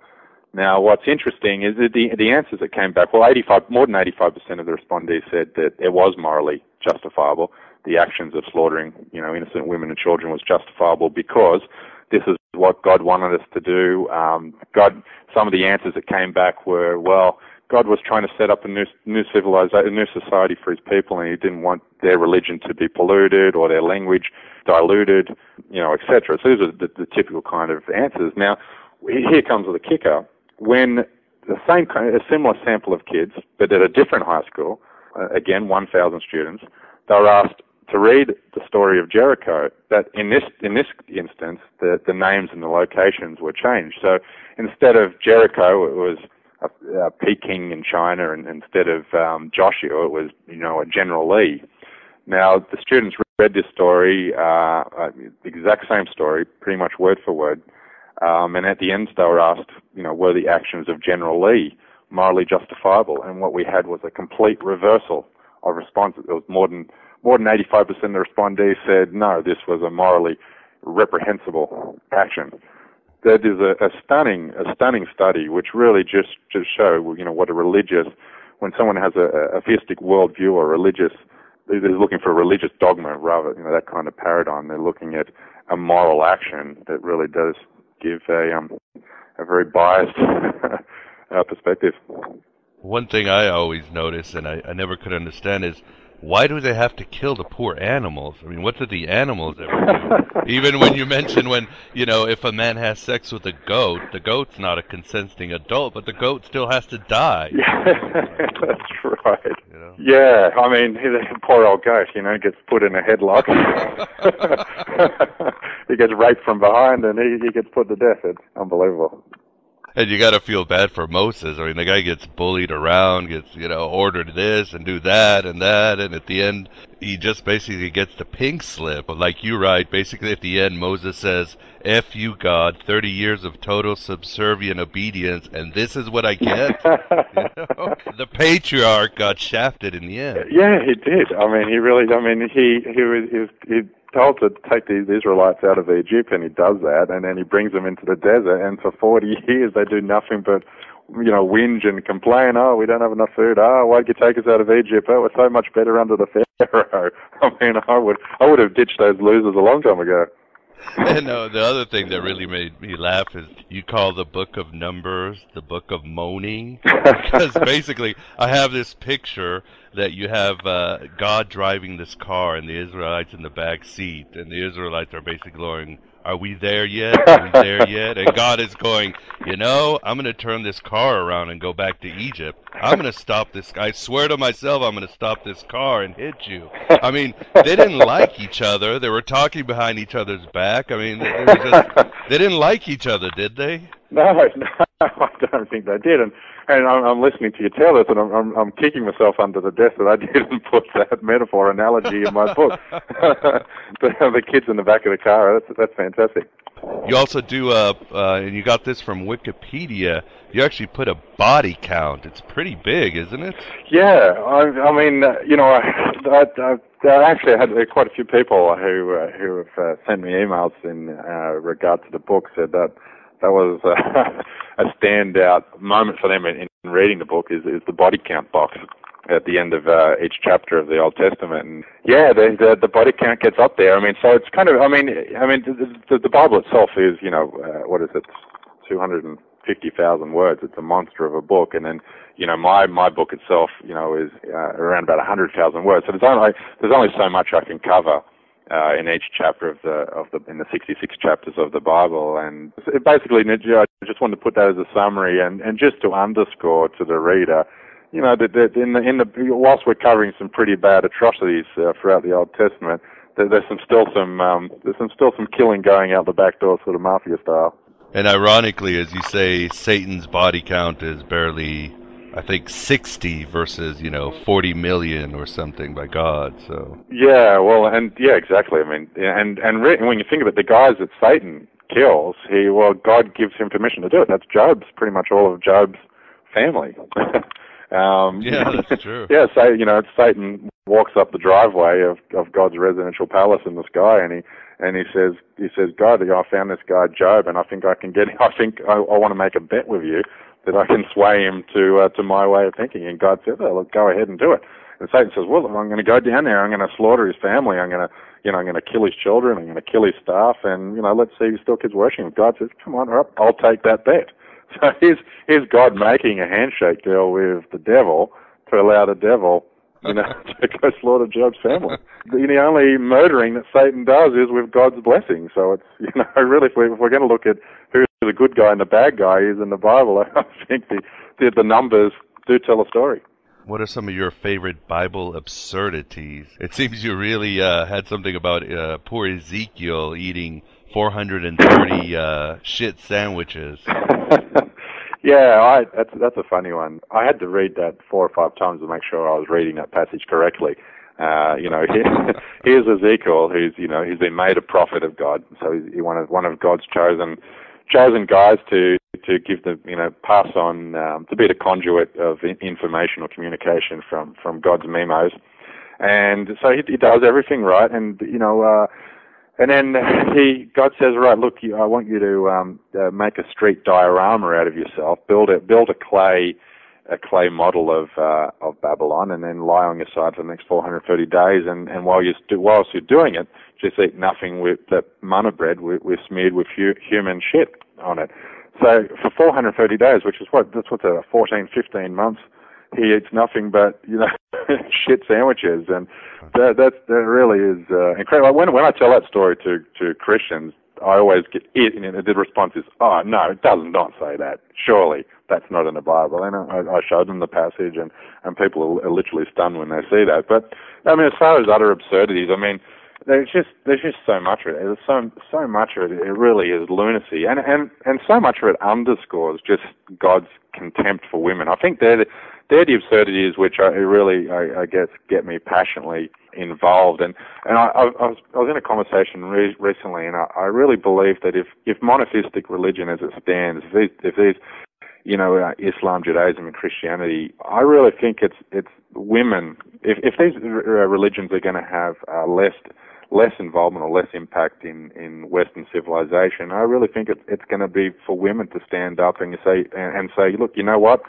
Now, what's interesting is that the, the answers that came back, well, 85, more than 85% of the respondents said that it was morally justifiable the actions of slaughtering, you know, innocent women and children was justifiable because this is what God wanted us to do. Um, God, some of the answers that came back were, well, God was trying to set up a new, new civilization, a new society for His people, and He didn't want their religion to be polluted or their language diluted, you know, etc. So these are the, the typical kind of answers. Now, here comes the kicker: when the same kind, a similar sample of kids, but at a different high school, uh, again, 1,000 students, they were asked, to read the story of Jericho, that in this in this instance, the the names and the locations were changed. So instead of Jericho, it was a, a Peking in China, and instead of um, Joshua, it was you know a General Lee. Now the students read this story, uh, uh, exact same story, pretty much word for word, um, and at the end they were asked, you know, were the actions of General Lee morally justifiable? And what we had was a complete reversal of response. It was more than more than 85% of the respondents said no, this was a morally reprehensible action. That is a, a stunning, a stunning study, which really just just show, you know, what a religious, when someone has a, a theistic worldview or religious, they're looking for a religious dogma rather, you know, that kind of paradigm. They're looking at a moral action that really does give a um, a very biased uh, perspective. One thing I always notice, and I, I never could understand, is why do they have to kill the poor animals? I mean, what did the animals ever do? Even when you mention when, you know, if a man has sex with a goat, the goat's not a consenting adult, but the goat still has to die. Yeah, that's right. You know? Yeah, I mean, poor old goat, you know, gets put in a headlock. he gets raped from behind and he, he gets put to death. It's unbelievable. And you got to feel bad for Moses. I mean, the guy gets bullied around, gets you know ordered this and do that and that, and at the end, he just basically gets the pink slip. Like you write, basically at the end, Moses says, "F you, God, thirty years of total subservient obedience, and this is what I get." you know? The patriarch got shafted in the end. Yeah, he did. I mean, he really. I mean, he he was he, was, he told to take these Israelites out of Egypt, and he does that, and then he brings them into the desert, and for 40 years they do nothing but, you know, whinge and complain. Oh, we don't have enough food. Oh, why'd you take us out of Egypt? Oh, we're so much better under the Pharaoh. I mean, I would, I would have ditched those losers a long time ago. and uh, the other thing that really made me laugh is you call the book of Numbers the book of moaning? Because basically I have this picture that you have uh, God driving this car and the Israelites in the back seat, and the Israelites are basically going, "Are we there yet? Are we there yet?" And God is going, "You know, I'm going to turn this car around and go back to Egypt. I'm going to stop this. I swear to myself, I'm going to stop this car and hit you." I mean, they didn't like each other. They were talking behind each other's back. I mean, they, just, they didn't like each other, did they? No, no, I don't think they did. And and I'm, I'm listening to you tell this, and I'm, I'm, I'm kicking myself under the desk that I didn't put that metaphor analogy in my book. the, the kids in the back of the car. That's that's fantastic. You also do uh, uh, and you got this from Wikipedia. You actually put a body count. It's pretty big, isn't it? Yeah, I, I mean, uh, you know, I, I, I, I actually had quite a few people who uh, who have uh, sent me emails in uh, regard to the book. Said that that was uh, a standout moment for them in, in reading the book is, is the body count box at the end of uh, each chapter of the Old Testament. And yeah, the, the the body count gets up there. I mean, so it's kind of I mean I mean the, the, the Bible itself is you know uh, what is it, two hundred and fifty thousand words. It's a monster of a book, and then you know my my book itself you know is uh, around about a hundred thousand words. So there's only there's only so much I can cover uh, in each chapter of the of the in the 66 chapters of the Bible, and basically, I just wanted to put that as a summary, and and just to underscore to the reader, you know, that, that in the in the whilst we're covering some pretty bad atrocities uh, throughout the Old Testament, there, there's some still some um, there's some still some killing going out the back door, sort of mafia style. And ironically, as you say, Satan's body count is barely I think 60 versus, you know, 40 million or something by God. So Yeah, well, and yeah, exactly. I mean, and and re- when you think of it, the guys that Satan kills, he well, God gives him permission to do it. That's Job's pretty much all of Job's family. um, yeah, that's true. yeah, so you know, Satan walks up the driveway of of God's residential palace in the sky, and he and he says he says, God, I found this guy Job, and I think I can get. I think I, I want to make a bet with you that I can sway him to uh, to my way of thinking. And God says, "Oh, look, go ahead and do it." And Satan says, "Well, I'm going to go down there. I'm going to slaughter his family. I'm going to, you know, I'm going to kill his children. I'm going to kill his staff. And you know, let's see if he still keeps worshiping him." God says, "Come on, up. I'll take that bet." So here's here's God making a handshake deal with the devil to allow the devil, you know, to go slaughter Job's family. The, the only murdering that Satan does is with God's blessing. So it's you know, really, if we're, if we're going to look at who the good guy and the bad guy is in the Bible, I think the, the, the numbers do tell a story. What are some of your favorite Bible absurdities? It seems you really uh, had something about uh, poor Ezekiel eating 430 uh, shit sandwiches. yeah, I, that's that's a funny one. I had to read that four or five times to make sure I was reading that passage correctly. Uh, you know, here's Ezekiel, who's you know he's been made a prophet of God, so he's one of one of God's chosen chosen guys to to give the you know pass on um, to be the conduit of information or communication from from God's memos, and so he, he does everything right, and you know. Uh, and then he, God says, right, look, you, I want you to um, uh, make a street diorama out of yourself, build a build a clay, a clay model of uh, of Babylon, and then lie on your side for the next 430 days. And, and while you do, whilst you're doing it, just eat nothing with that manna bread we're, we're smeared with hu- human shit on it. So for 430 days, which is what that's what's a 14, 15 months, he eats nothing but you know shit sandwiches, and that that that really is uh, incredible. When when I tell that story to to Christians, I always get it, and the response is, "Oh no, it does not say that. Surely that's not in the Bible." And I, I showed them the passage, and and people are, literally stunned when they see that. But I mean, as far as other absurdities, I mean, there's just there's just so much of it. There's so so much of it. It really is lunacy, and and and so much of it underscores just God's contempt for women. I think they're the, they're the absurdities which I really I, I guess get me passionately involved. And and I, I, was I was in a conversation re- recently, and I, I really believe that if if monotheistic religion as it stands, if these, if these you know, uh, Islam, Judaism, and Christianity. I really think it's it's women. If if these uh, religions are going to have uh, less less involvement or less impact in, in Western civilization. I really think it's, it's going to be for women to stand up and say and, and say, look, you know what?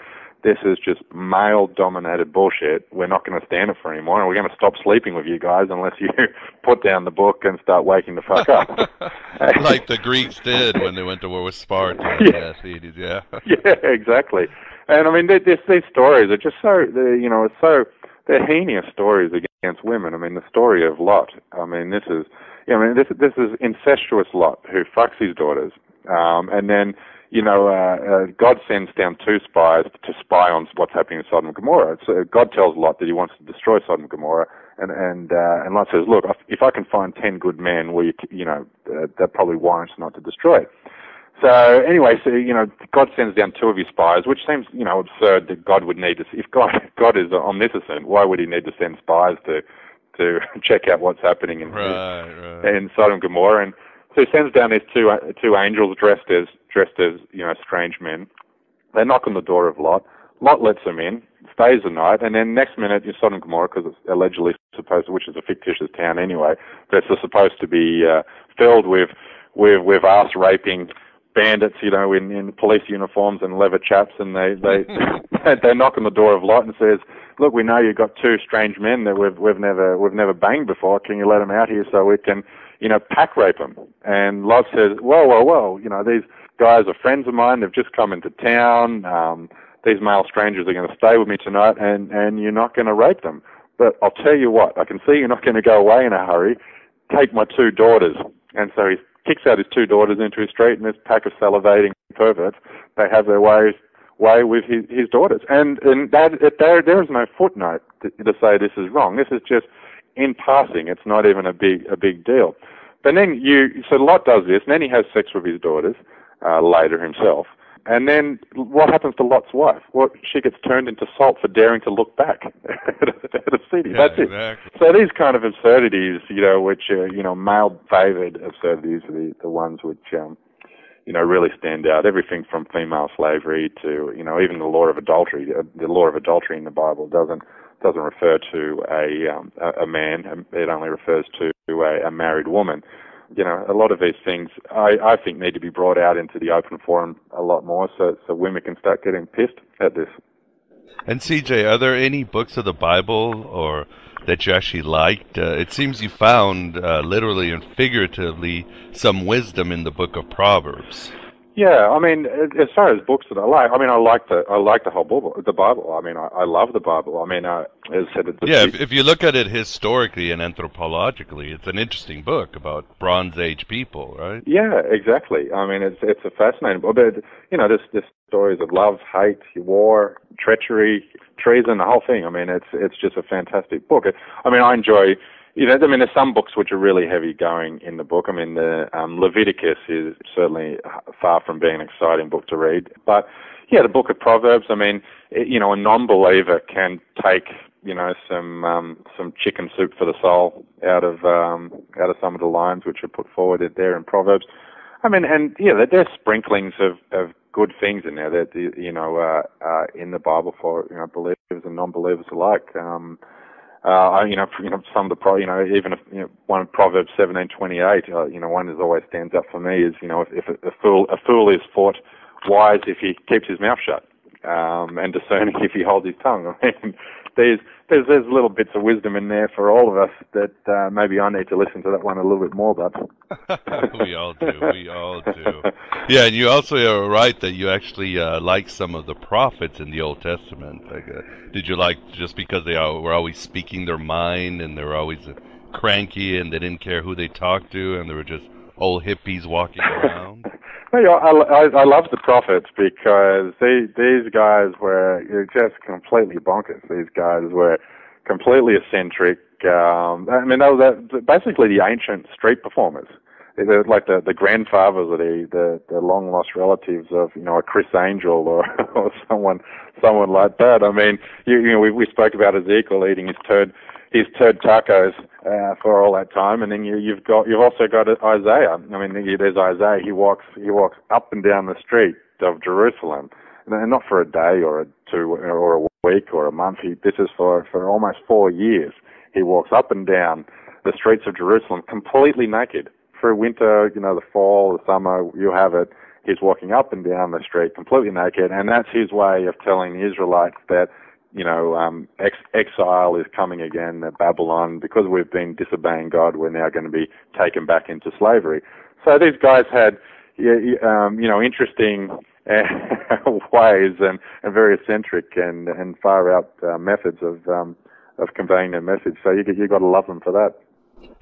This is just male-dominated bullshit. We're not going to stand it for anymore, and we're going to stop sleeping with you guys unless you put down the book and start waking the fuck up. like the Greeks did when they went to war with Sparta. Yeah, yeah, yeah, exactly. And I mean, these these stories are just so, you know, it's so they're heinous stories against women. I mean, the story of Lot. I mean, this is, I mean, this this is incestuous Lot who fucks his daughters, um, and then you know, uh, uh, God sends down two spies to spy on what's happening in Sodom and Gomorrah. So God tells Lot that he wants to destroy Sodom and Gomorrah, and and uh, and Lot says, "Look, if I can find ten good men, well, you, you know, uh, that probably warrants not to destroy it." So anyway, so you know, God sends down two of his spies, which seems you know absurd that God would need to. If God God is omniscient, why would He need to send spies to to check out what's happening in right, right. in Sodom and Gomorrah? And so He sends down these two uh, two angels dressed as dressed as you know strange men. They knock on the door of Lot. Lot lets them in, stays the night, and then next minute in Sodom and Gomorrah, because it's allegedly supposed, which is a fictitious town anyway, it's supposed to be uh, filled with with with ass raping bandits, you know, in, in police uniforms and leather chaps, and they they they knock on the door of Lot and says, "Look, we know you've got two strange men that we've we've never we've never banged before. Can you let them out here so we can, you know, pack rape them?" And Lot says, "Whoa, whoa, whoa! You know, these guys are friends of mine. They've just come into town. Um, these male strangers are going to stay with me tonight, and and you're not going to rape them. But I'll tell you what, I can see you're not going to go away in a hurry. Take my two daughters." And so he kicks out his two daughters into his street, and this pack of salivating perverts, they have their way way with his, his daughters. And and that it, there there is no footnote to, to say this is wrong. This is just in passing. It's not even a big a big deal. But then you so Lot does this, and then he has sex with his daughters uh, later himself. And then what happens to Lot's wife? Well, she gets turned into salt for daring to look back at a city. Yeah, That's exactly. it. So these kind of absurdities, you know, which are, you know, male-favored absurdities are the, the ones which, um, you know, really stand out. Everything from female slavery to, you know, even the law of adultery. Uh, The law of adultery in the Bible doesn't doesn't refer to a um, a, a man. It only refers to a, a married woman you know, a lot of these things I, I think need to be brought out into the open forum a lot more so, so women can start getting pissed at this. And CJ, are there any books of the Bible or that you actually liked? Uh, it seems you found, uh, literally and figuratively, some wisdom in the book of Proverbs. Yeah, I mean, as far as books that I like, I mean, I like the I like the whole Bible. The Bible. I mean, I, I love the Bible. I mean, uh, as I said, it's Yeah, if, if you look at it historically and anthropologically, it's an interesting book about Bronze Age people, right? Yeah, exactly. I mean, it's it's a fascinating book. But you know, there's there's stories of love, hate, war, treachery, treason, the whole thing. I mean, it's it's just a fantastic book. I mean, I enjoy. You know, I mean, there's some books which are really heavy going in the book. I mean, the um, Leviticus is certainly far from being an exciting book to read. But yeah, the book of Proverbs. I mean, it, you know, a non-believer can take you know some um, some chicken soup for the soul out of um, out of some of the lines which are put forward there in Proverbs. I mean, and yeah, there- there's sprinklings of, of good things in there that you know uh, uh, in the Bible for you know believers and non-believers alike. Um, uh, you know, you know, some of the pro, you know, even if, you know, one Proverbs seventeen twenty eight, uh, you know, one that always stands up for me is, you know, if, if a, a fool, a fool is thought wise if he keeps his mouth shut, um, and discerning if he holds his tongue. I mean, there's, there's, there's little bits of wisdom in there for all of us that, uh, maybe I need to listen to that one a little bit more, but. we all do. We all do. Yeah, and you also are right that you actually uh, like some of the prophets in the Old Testament. Like, uh, did you like just because they are, were always speaking their mind and they were always uh, cranky and they didn't care who they talked to and they were just old hippies walking around? No, yeah, I, I, I love the prophets because they, these guys were just completely bonkers. These guys were completely eccentric, um, I mean, they were basically the ancient street performers. They're like the the grandfathers or the, the the long lost relatives of you know a Criss Angel or or someone someone like that. I mean, you, you know, we we spoke about Ezekiel eating his turd his turd tacos uh, for all that time, and then you, you've got you've also got Isaiah. I mean, there's Isaiah. He walks he walks up and down the street of Jerusalem, and not for a day or a two or a week or a month. He, this is for for almost four years. He walks up and down the streets of Jerusalem completely naked. Through winter, you know, the fall, the summer, you have it. He's walking up and down the street completely naked, and that's his way of telling the Israelites that you know, um, ex- exile is coming again at Babylon. Because we've been disobeying God, we're now going to be taken back into slavery. So these guys had, um, you know, interesting uh, ways and, and very eccentric and, and far out uh, methods of um, of conveying their message. So you you got to love them for that.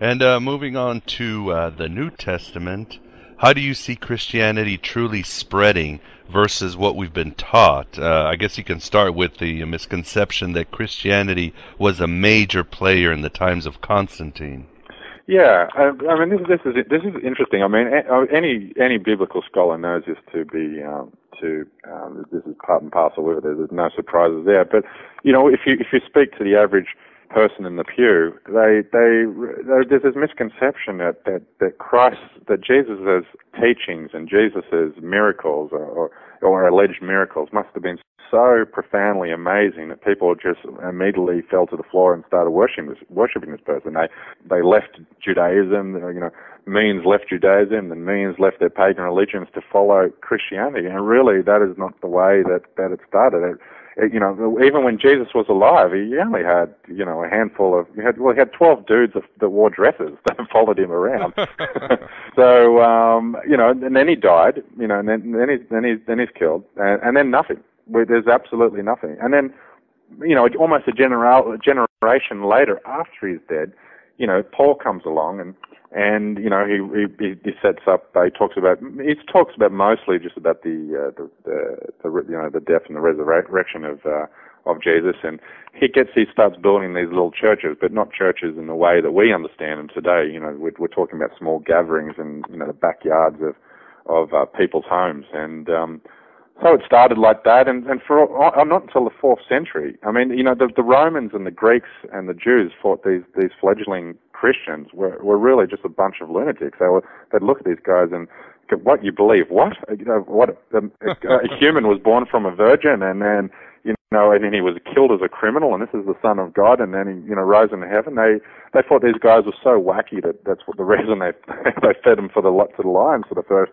And uh, moving on to uh, the New Testament, how do you see Christianity truly spreading versus what we've been taught. Uh, I guess you can start with the misconception that Christianity was a major player in the times of Constantine. Yeah, I, I mean this, this is this is interesting. I mean, uh, any any biblical scholar knows this to be um, to um, this is part and parcel with it. There's no surprises there. But you know, if you if you speak to the average person in the pew, they they, there's this misconception that that that Christ, that Jesus's teachings and Jesus's miracles or, or alleged miracles must have been so profoundly amazing that people just immediately fell to the floor and started worshiping this, worshiping this person. They they left Judaism, you know, millions left Judaism, and millions left their pagan religions to follow Christianity. And really, that is not the way that that it started. It, you know, even when Jesus was alive, he only had, you know, a handful of, he had, well, he had 12 dudes that wore dresses that followed him around. so, um, you know, and then he died, you know, and then, then he's, then he's, then he's killed, and, and then nothing. There's absolutely nothing. And then, you know, almost a, genera- a generation later, after he's dead, you know, Paul comes along and and you know he he, he sets up. Uh, he talks about he talks about mostly just about the uh, the, the the you know the death and the resurrection of uh, of Jesus, and he gets he starts building these little churches, but not churches in the way that we understand them today. You know, we're, we're talking about small gatherings and you know the backyards of of uh, people's homes, and um, so it started like that, and, and for uh, not until the fourth century. I mean, you know, the, the Romans and the Greeks and the Jews fought these these fledgling Christians were, were really just a bunch of lunatics. They were, they'd look at these guys and go, what you believe? What? You know, what? Um, a, a human was born from a virgin and then, you know, and then he was killed as a criminal and this is the son of God and then he, you know, rose into heaven. They, they thought these guys were so wacky that that's what the reason they, they fed them for the, to the lions for the first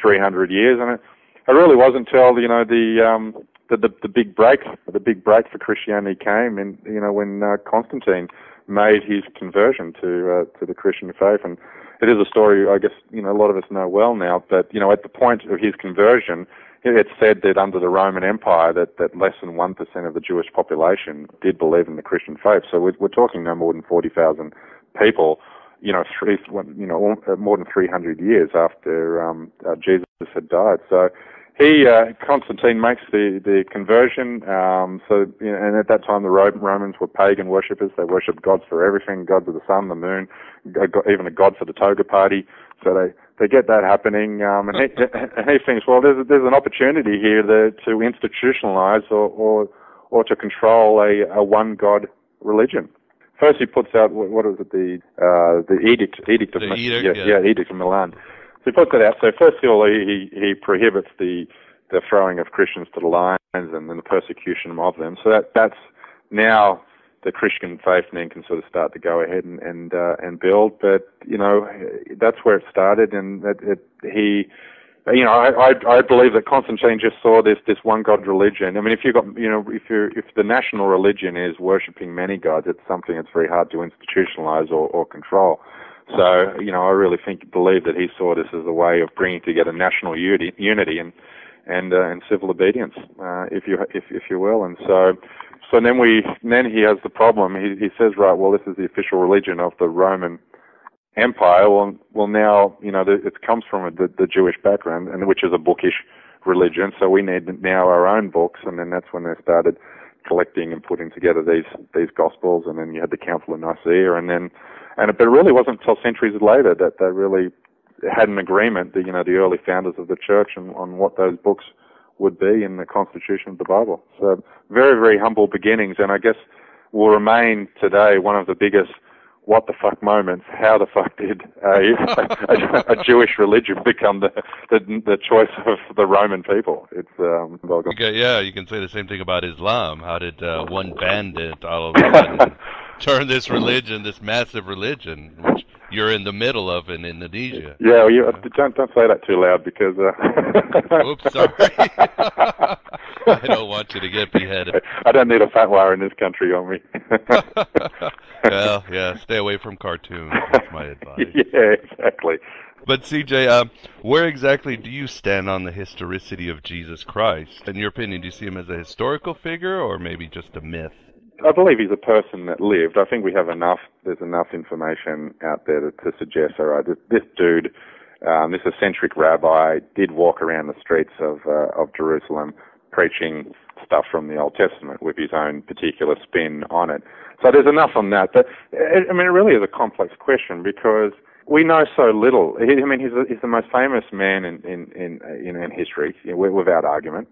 300 years. And it, it really wasn't until, you know, the, um, the, the, the big break, the big break for Christianity came and, you know, when uh, Constantine, made his conversion to uh, to the Christian faith, and it is a story I guess you know a lot of us know well now. But you know at the point of his conversion, it's said that under the Roman Empire that that less than one percent of the Jewish population did believe in the Christian faith. So we're, we're talking no more than forty thousand people. You know, three, you know, more than 300 years after um, uh, Jesus had died. So he uh, Constantine makes the the conversion. Um, so you know, and at that time the Romans were pagan worshippers. They worshipped gods for everything: gods of the sun, the moon, even a god for the toga party. So they they get that happening, um, and, he, and he thinks, well, there's there's an opportunity here to, to institutionalize or, or or to control a, a one god religion. First, he puts out what, what was it the uh, the edict edict of the edict, yeah, yeah. yeah edict of Milan so he puts that out. So first of all, he, he prohibits the the throwing of Christians to the lions and then the persecution of them. So that that's now the Christian faith then can sort of start to go ahead and and uh, and build. But you know that's where it started, and it, it, he. You know, I, I I believe that Constantine just saw this this one god religion. I mean, if you got you know if you if the national religion is worshiping many gods, it's something that's very hard to institutionalize or, or control. So, you know, I really think, believe that he saw this as a way of bringing together national unity, unity and, and, uh, and civil obedience, uh, if you, if, if you will. And so, so then we, then he has the problem. He, he says, right, well, this is the official religion of the Roman Empire. Well, well, now, you know, it comes from a, the, the Jewish background, and which is a bookish religion. So we need now our own books, and then that's when they started collecting and putting together these these gospels, and then you had the Council of Nicaea, and then and it, but it really wasn't until centuries later that they really had an agreement, the, you know, the early founders of the church, on, on what those books would be in the constitution of the Bible. So very, very humble beginnings, and I guess will remain today one of the biggest what the fuck moments. How the fuck did a, a, a Jewish religion become the, the, the choice of the Roman people? It's um, well okay, yeah, you can say the same thing about Islam. How did uh, one bandit all of a sudden turn this religion, this massive religion, which you're in the middle of in Indonesia? Yeah, well, you, don't don't say that too loud because. Uh... Oops, sorry. I don't want you to get beheaded. I don't need a fatwa in this country on me. well, yeah, stay away from cartoons. That's my advice. yeah, exactly. But CJ, uh, where exactly do you stand on the historicity of Jesus Christ? In your opinion, do you see him as a historical figure or maybe just a myth? I believe he's a person that lived. I think we have enough. There's enough information out there to, to suggest, all right, this, this dude, um, this eccentric rabbi, did walk around the streets of uh, of Jerusalem preaching stuff from the Old Testament with his own particular spin on it. So there's enough on that. But I mean, it really is a complex question because we know so little. I mean, he's, he's the most famous man in in in, in, in history, without argument.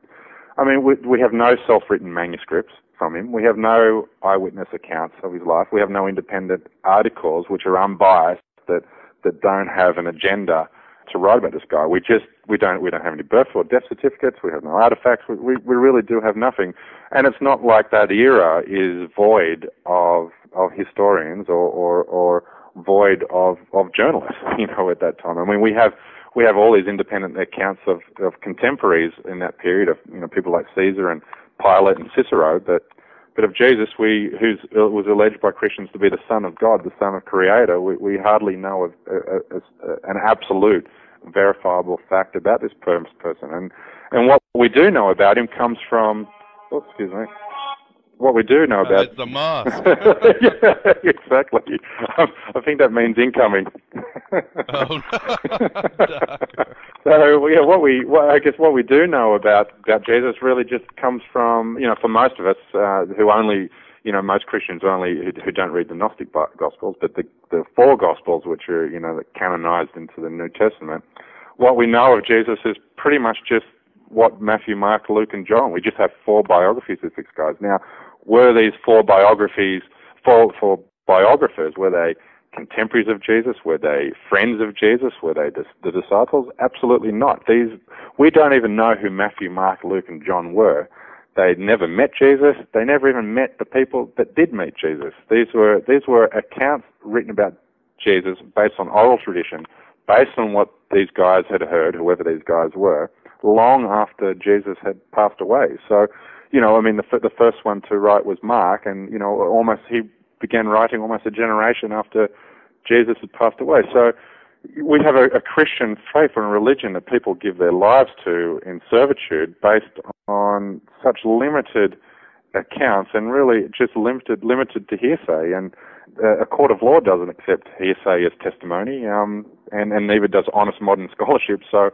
I mean, we, we have no self-written manuscripts from him. We have no eyewitness accounts of his life. We have no independent articles which are unbiased that that don't have an agenda to write about this guy. We just we don't we don't have any birth or death certificates. We have no artifacts. We we, we really do have nothing. And it's not like that era is void of of historians or or, or void of of journalists. You know, at that time. I mean, we have we have all these independent accounts of of contemporaries in that period of you know people like Caesar and Pilate and Cicero, but but of Jesus, we who uh, was alleged by Christians to be the Son of God, the Son of Creator, we, we hardly know of uh, uh, a, a, an absolute verifiable fact about this person. And and what we do know about him comes from, oh, excuse me, what we do know uh, about. Uh, it's mosque. yeah, exactly. Um, I think that means incoming. oh, so yeah, what we, what, I guess, what we do know about about Jesus really just comes from, you know, for most of us uh, who only you know, most Christians only who, who don't read the Gnostic Gospels, but the, the four Gospels, which are, you know, canonized into the New Testament, what we know of Jesus is pretty much just what Matthew, Mark, Luke, and John. We just have four biographies of these guys. Now, were these four biographies, four, four biographers, were they contemporaries of Jesus? Were they friends of Jesus? Were they the, the disciples? Absolutely not. These, we don't even know who Matthew, Mark, Luke, and John were. They never met Jesus. They never even met the people that did meet Jesus. These were these were accounts written about Jesus based on oral tradition, based on what these guys had heard, whoever these guys were, long after Jesus had passed away. So, you know, I mean, the the first one to write was Mark, and you know, almost he began writing almost a generation after Jesus had passed away. So we have a, a, Christian faith and religion that people give their lives to in servitude based on such limited accounts and really just limited limited to hearsay. And uh, a court of law doesn't accept hearsay as testimony, um, and, and neither does honest modern scholarship. So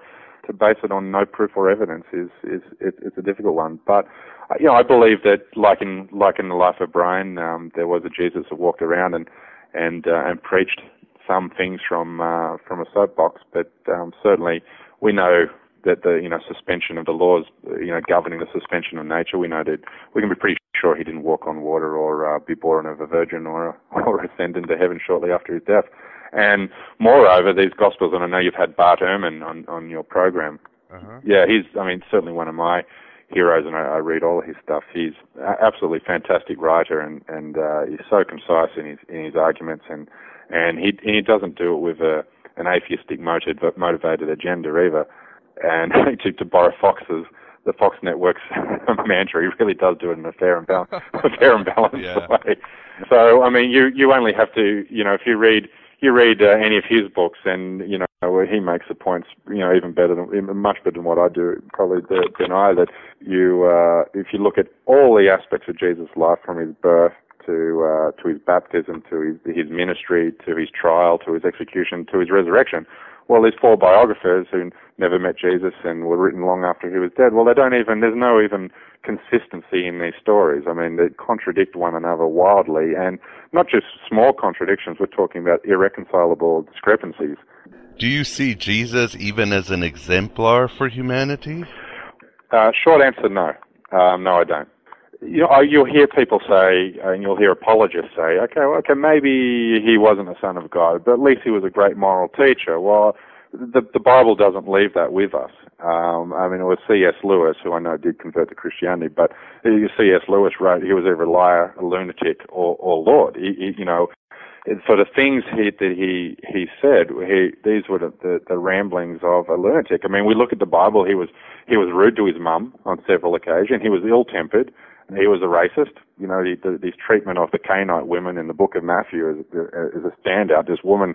to base it on no proof or evidence is is it, it's a difficult one. But uh, you know, I believe that like in like in the life of Brian, um, there was a Jesus that walked around and and uh, and preached some things from uh, from a soapbox, but um, certainly we know that the you know suspension of the laws, you know, governing the suspension of nature, we know that we can be pretty sure he didn't walk on water or uh, be born of a virgin or or ascend into heaven shortly after his death. And moreover, these gospels, and I know you've had Bart Ehrman on on your program. Uh-huh. Yeah, he's I mean certainly one of my heroes, and I, I read all of his stuff. He's an absolutely fantastic writer, and and uh, he's so concise in his in his arguments and and he he doesn't do it with a an atheistic motive, motivated agenda either. And to, to borrow Fox's the Fox Network's mantra, he really does do it in a fair and balanced, fair and balanced yeah. way. So I mean, you you only have to you know if you read you read uh, any of his books, and you know he makes the points, you know, even better than much better than what I do, probably than I. That you, uh, if you look at all the aspects of Jesus' life from his birth to uh, to his baptism, to his, his ministry, to his trial, to his execution, to his resurrection. Well, there's four biographers who never met Jesus and were written long after he was dead. Well, they don't even, there's no even consistency in these stories. I mean, they contradict one another wildly, and not just small contradictions, we're talking about irreconcilable discrepancies. Do you see Jesus even as an exemplar for humanity? Uh, short answer, no. Um, no, I don't. You know, you'll hear people say, and you'll hear apologists say, okay, well, okay, maybe he wasn't a son of God, but at least he was a great moral teacher. Well, the, the Bible doesn't leave that with us. Um, I mean, it was C.S. Lewis, who I know did convert to Christianity, but C.S. Lewis wrote he was either a liar, a lunatic, or, or Lord. He, he, you know, so the things he, that he he said, he, these were the, the, the ramblings of a lunatic. I mean, we look at the Bible. He was he was rude to his mum on several occasions. He was ill-tempered. He was a racist. You know, the, the, this treatment of the Canaanite women in the Book of Matthew is, is a standout. This woman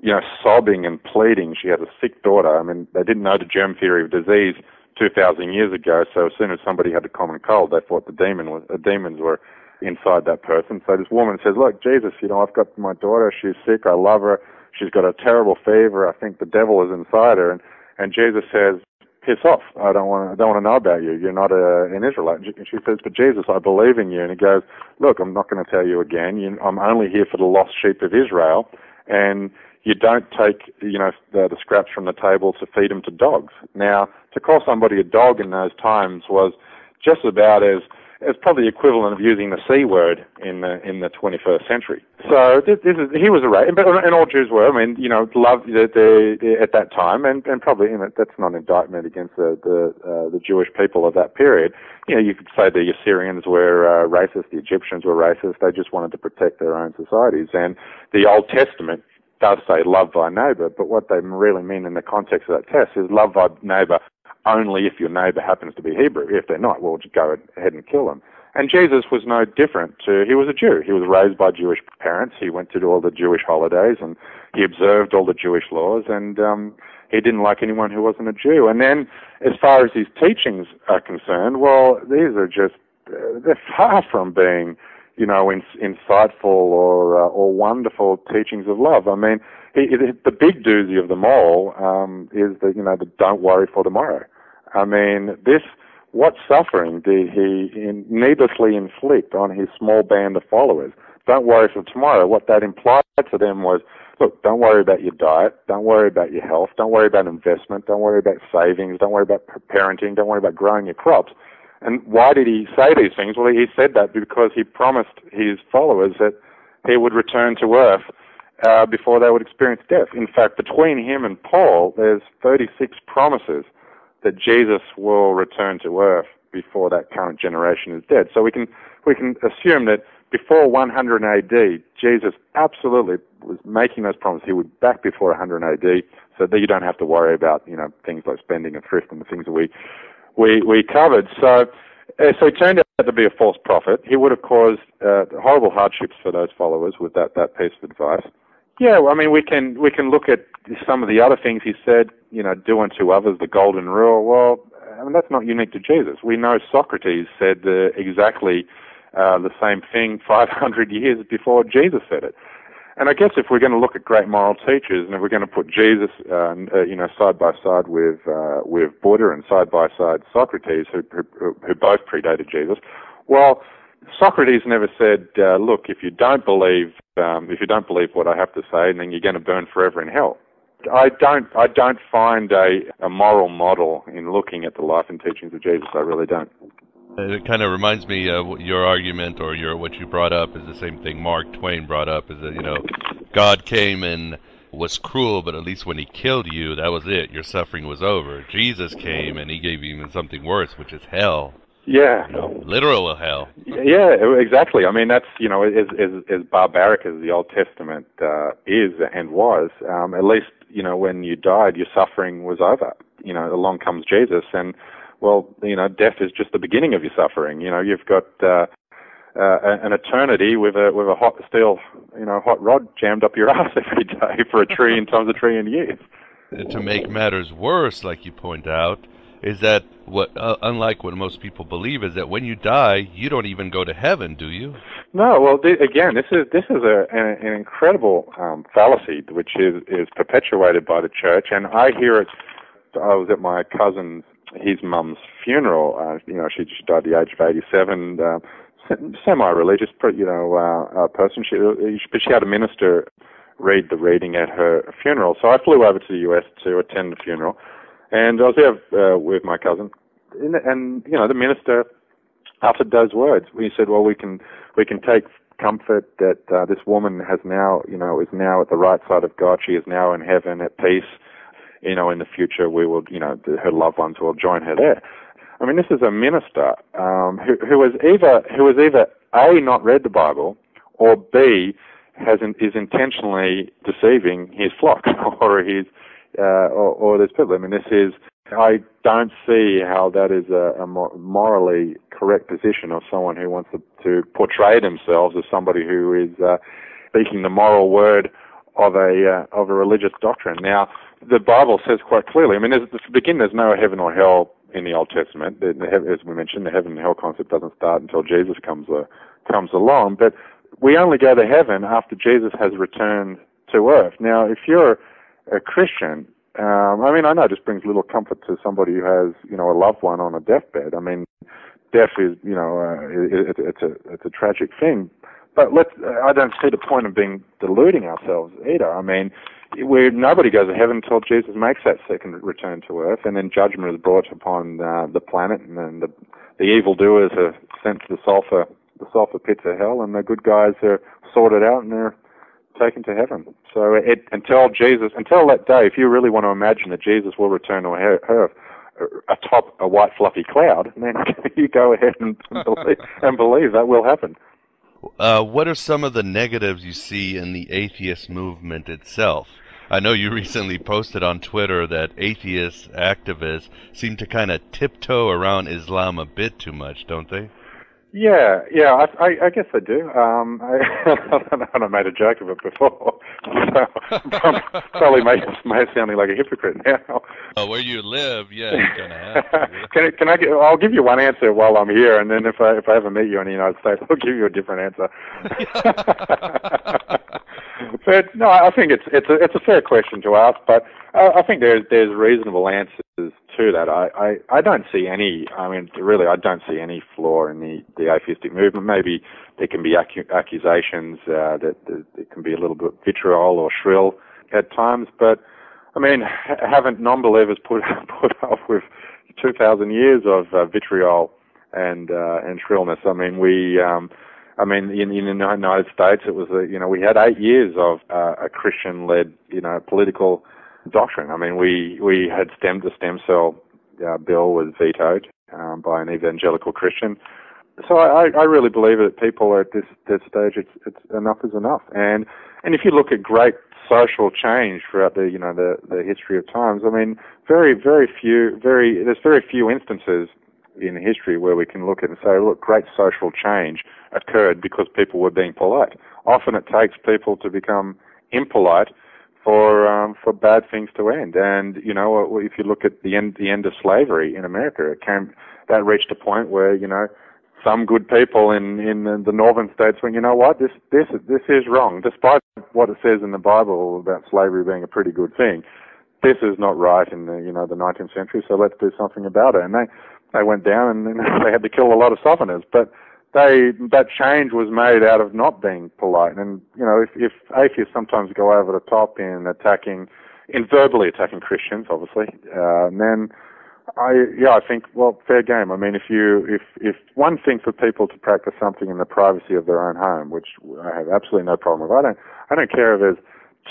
you know, sobbing and pleading. She had a sick daughter. I mean, they didn't know the germ theory of disease 2,000 years ago, so as soon as somebody had a common cold, they thought the demon was, uh, demons were inside that person. So this woman says, look, Jesus, you know, I've got my daughter. She's sick. I love her. She's got a terrible fever. I think the devil is inside her. And, and Jesus says, piss off. I don't want to, I don't want to know about you. You're not a, an Israelite. And she says, but Jesus, I believe in you. And he goes, look, I'm not going to tell you again. You, I'm only here for the lost sheep of Israel. And you don't take, you know, the, the scraps from the table to feed them to dogs. Now, to call somebody a dog in those times was just about as it's probably equivalent of using the c word in the in the 21st century. So this, this is he was a race, and all Jews were. I mean, you know, the at that time, and and probably you know, that's not an indictment against the the, uh, the Jewish people of that period. You know, you could say the Assyrians were uh, racist, the Egyptians were racist. They just wanted to protect their own societies, and the Old Testament does say love thy neighbour, but what they really mean in the context of that test is love thy neighbour only if your neighbour happens to be Hebrew. If they're not, well, just go ahead and kill them. And Jesus was no different to, he was a Jew. He was raised by Jewish parents. He went to all the Jewish holidays and he observed all the Jewish laws and, um, he didn't like anyone who wasn't a Jew. And then, as far as his teachings are concerned, well, these are just, uh, they're far from being you know, in, insightful or uh, or wonderful teachings of love. I mean, he, the big doozy of them all um, is that you know the don't worry for tomorrow. I mean, this what suffering did he in, needlessly inflict on his small band of followers? Don't worry for tomorrow. What that implied to them was, look, don't worry about your diet, don't worry about your health, don't worry about investment, don't worry about savings, don't worry about parenting, don't worry about growing your crops and why did he say these things? Well, he said that because he promised his followers that he would return to earth uh, before they would experience death. In fact, between him and Paul, there's 36 promises that Jesus will return to earth before that current generation is dead. So we can we can assume that before 100 AD, Jesus absolutely was making those promises. He would back before 100 AD, so that you don't have to worry about you know things like spending and thrift and the things that we we, we covered. So, uh, so he turned out to be a false prophet. He would have caused uh, horrible hardships for those followers with that, that piece of advice. Yeah, well, I mean, we can we can look at some of the other things he said. You know, do unto others the golden rule. Well, I mean, that's not unique to Jesus. We know Socrates said uh, exactly uh, the same thing 500 years before Jesus said it. And I guess if we're going to look at great moral teachers, and if we're going to put Jesus, uh, uh, you know, side by side with uh, with Buddha and side by side Socrates, who, who, who both predated Jesus, well, Socrates never said, uh, "Look, if you don't believe, um, if you don't believe what I have to say, then you're going to burn forever in hell." I don't, I don't find a, a moral model in looking at the life and teachings of Jesus. I really don't. It kind of reminds me of your argument or your what you brought up is the same thing Mark Twain brought up is that you know God came and was cruel, but at least when he killed you, that was it. Your suffering was over. Jesus came and he gave you even something worse, which is hell. Yeah, you know, literal hell. Yeah, exactly. I mean, that's you know, as as, as barbaric as the Old Testament uh, is and was, um, at least you know when you died, your suffering was over. You know, along comes Jesus, and well, you know, death is just the beginning of your suffering. You know, you've got uh, uh, an eternity with a with a hot steel, you know, hot rod jammed up your ass every day for a trillion times a trillion years. To make matters worse, like you point out, is that what uh, unlike what most people believe is that when you die, you don't even go to heaven, do you? No. Well, th- again, this is this is a, an, an incredible um, fallacy which is is perpetuated by the church, and I hear it I was at my cousin's, his mum's funeral. Uh, you know, she, she died at the age of 87. Uh, semi-religious, you know, uh, uh, person. She, but she had a minister read the reading at her funeral. So I flew over to the US to attend the funeral, and I was there uh, with my cousin, and, and you know, the minister uttered those words. He said, "Well, we can we can take comfort that uh, this woman has now, you know, is now at the right side of God. She is now in heaven at peace. You know, in the future, we will, you know, her loved ones will join her there." I mean, this is a minister um, who, who has either who has either a not read the Bible or b has is intentionally deceiving his flock or his uh, or, or this people. I mean, this is I don't see how that is a, a morally correct position of someone who wants to, to portray themselves as somebody who is uh, speaking the moral word of a uh, of a religious doctrine. Now, the Bible says quite clearly. I mean, there's, to begin, there's no heaven or hell in the Old Testament. The, the, as we mentioned, the heaven and hell concept doesn't start until Jesus comes uh, comes along. But we only go to heaven after Jesus has returned to earth. Now, if you're a Christian, um, I mean, I know it just brings little comfort to somebody who has, you know, a loved one on a deathbed. I mean, death is, you know, uh, it, it, it's a it's a tragic thing. But let's, I don't see the point of being deluding ourselves either. I mean, where nobody goes to heaven until Jesus makes that second return to earth, and then judgment is brought upon uh, the planet, and then the the evildoers are sent to the sulfur the sulfur pits of hell, and the good guys are sorted out and they're taken to heaven. So it, until Jesus, until that day, if you really want to imagine that Jesus will return to earth atop a white fluffy cloud, then you go ahead and believe, and believe that will happen. Uh, what are some of the negatives you see in the atheist movement itself? I know you recently posted on Twitter that atheist activists seem to kind of tiptoe around Islam a bit too much, don't they? Yeah, yeah, I, I, I guess I do. Um, I, I made a joke of it before, so probably may may sounding like a hypocrite now. Oh, where you live, yeah, you're gonna have to. can I, can I? Get, I'll give you one answer while I'm here, and then if I if I ever meet you in the United States, I'll give you a different answer. But no, I think it's it's a it's a fair question to ask, but I, I think there's there's reasonable answers to that. I, I, I don't see any, I mean, really, I don't see any flaw in the, the atheistic movement. Maybe there can be accu- accusations uh, that, that it can be a little bit vitriol or shrill at times, but I mean, haven't non-believers put put up with 2,000 years of uh, vitriol and uh, and shrillness? I mean, we. Um, I mean, in, in the United States, it was, a, you know, we had eight years of uh, a Christian-led, you know, political doctrine. I mean, we we had stem the stem cell uh, bill was vetoed um, by an evangelical Christian. So I, I really believe that people are at this, this stage. It's, it's enough is enough. And and if you look at great social change throughout the you know the the history of times, I mean, very very few very there's very few instances in history where we can look at and say, look, great social change occurred because people were being polite. Often it takes people to become impolite for um, for bad things to end. And you know, if you look at the end the end of slavery in America, it came that reached a point where you know some good people in in the northern states went, you know what, this this this is wrong, despite what it says in the Bible about slavery being a pretty good thing. This is not right in the you know the 19th century, so let's do something about it. And they they went down and, they had to kill a lot of Southerners, but they that change was made out of not being polite. And you know, if, if atheists sometimes go over the top in attacking, in verbally attacking Christians, obviously, uh, then I yeah, I think well, fair game. I mean, if you if if one thing for people to practice something in the privacy of their own home, which I have absolutely no problem with. I don't I don't care if there's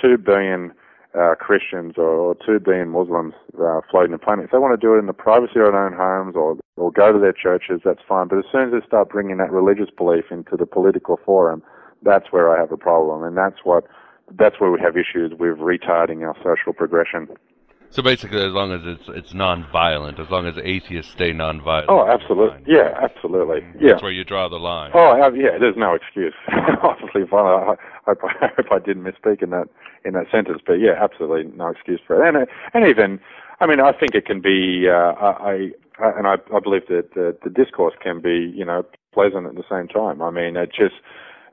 two billion uh, Christians or, or being Muslims uh, floating the planet. If they want to do it in the privacy of their own homes or or go to their churches, that's fine. But as soon as they start bringing that religious belief into the political forum, that's where I have a problem, and that's what that's where we have issues with retarding our social progression. So basically, as long as it's it's non-violent, as long as atheists stay non-violent. Oh, absolutely. Yeah, absolutely. Yeah. That's where you draw the line. Oh, yeah. There's no excuse. Obviously, I, I, I hope I didn't misspeak in that in that sentence, but yeah, absolutely no excuse for it. And and even, I mean, I think it can be. Uh, I, I and I, I believe that the, the discourse can be, you know, pleasant at the same time. I mean, it just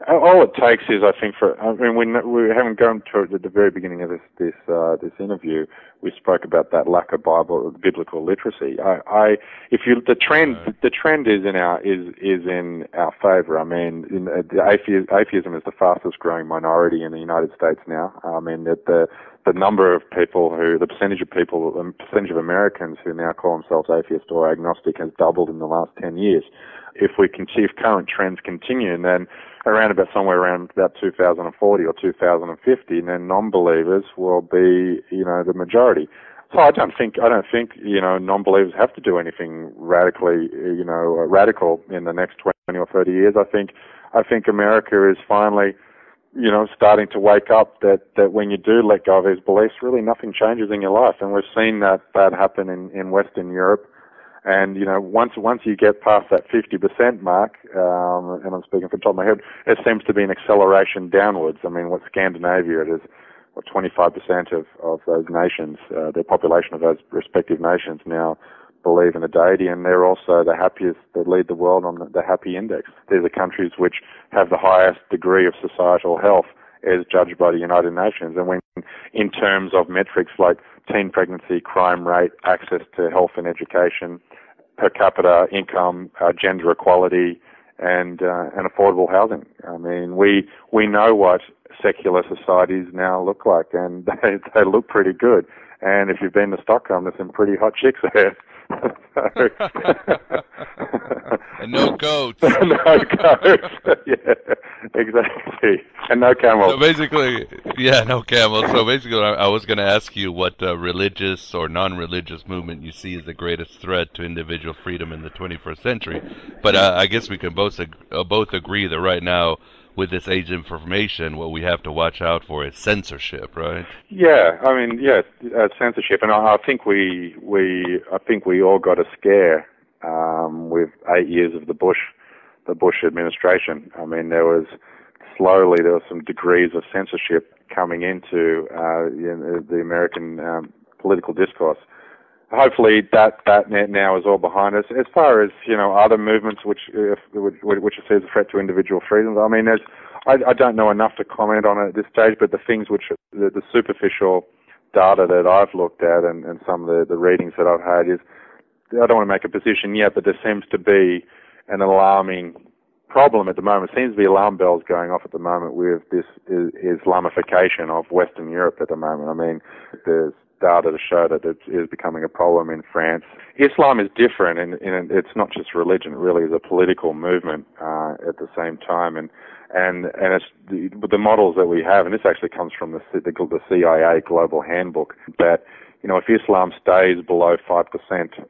all it takes is, I think, for I mean, we we haven't gone to at the very beginning of this this uh, this interview. We spoke about that lack of Bible biblical literacy. I, I if you the trend the trend is in our is is in our favour. I mean, in, uh, the atheism, atheism is the fastest growing minority in the United States now. I mean, that the the number of people who the percentage of people the percentage of Americans who now call themselves atheist or agnostic has doubled in the last ten years. If we can see if current trends continue, then around about somewhere around about 2040 or 2050, and then non-believers will be, you know, the majority. So I don't think I don't think you know non-believers have to do anything radically, you know, uh, radical in the next 20 or 30 years. I think I think America is finally, you know, starting to wake up that that when you do let go of these beliefs, really nothing changes in your life, and we've seen that that happen in in Western Europe and you know, once once you get past that 50% mark, um, and I'm speaking from the top of my head, it seems to be an acceleration downwards. I mean, what Scandinavia it is, what 25% of of those nations, uh, the population of those respective nations now believe in a deity, and they're also the happiest. They lead the world on the, happy index. They're the countries which have the highest degree of societal health as judged by the United Nations. And when, in terms of metrics like teen pregnancy, crime rate, access to health and education, per capita income, uh, gender equality, and uh, and affordable housing. I mean, we we know what secular societies now look like, and they they look pretty good. And if you've been to Stockholm, there's some pretty hot chicks there. And no goats. no goats. yeah, exactly. And no camels. So basically, yeah, no camels. So basically, I, I was going to ask you what uh, religious or non-religious movement you see as the greatest threat to individual freedom in the 21st century. But uh, I guess we can both ag- uh, both agree that right now with this age of information, what we have to watch out for is censorship, right? Yeah, I mean, yeah, uh, censorship, and I, I, think we we I think we all got a scare um, with eight years of the Bush the Bush administration. I mean, there was slowly there were some degrees of censorship coming into uh, the American um, political discourse hopefully that that now is all behind us. As far as you know, other movements which if, which, which sees a threat to individual freedoms, I mean, there's I, I don't know enough to comment on it at this stage, but the things which the, the superficial data that I've looked at and, and some of the, the readings that I've had is I don't want to make a position yet, but there seems to be an alarming problem at the moment. It seems to be alarm bells going off at the moment with this Islamification of Western Europe at the moment. I mean, there's data to show that it is becoming a problem in France. Islam is different, and, and it's not just religion; it really is a political movement uh, at the same time. And and and it's the, the models that we have, and this actually comes from the, the the CIA Global Handbook that you know, if Islam stays below 5%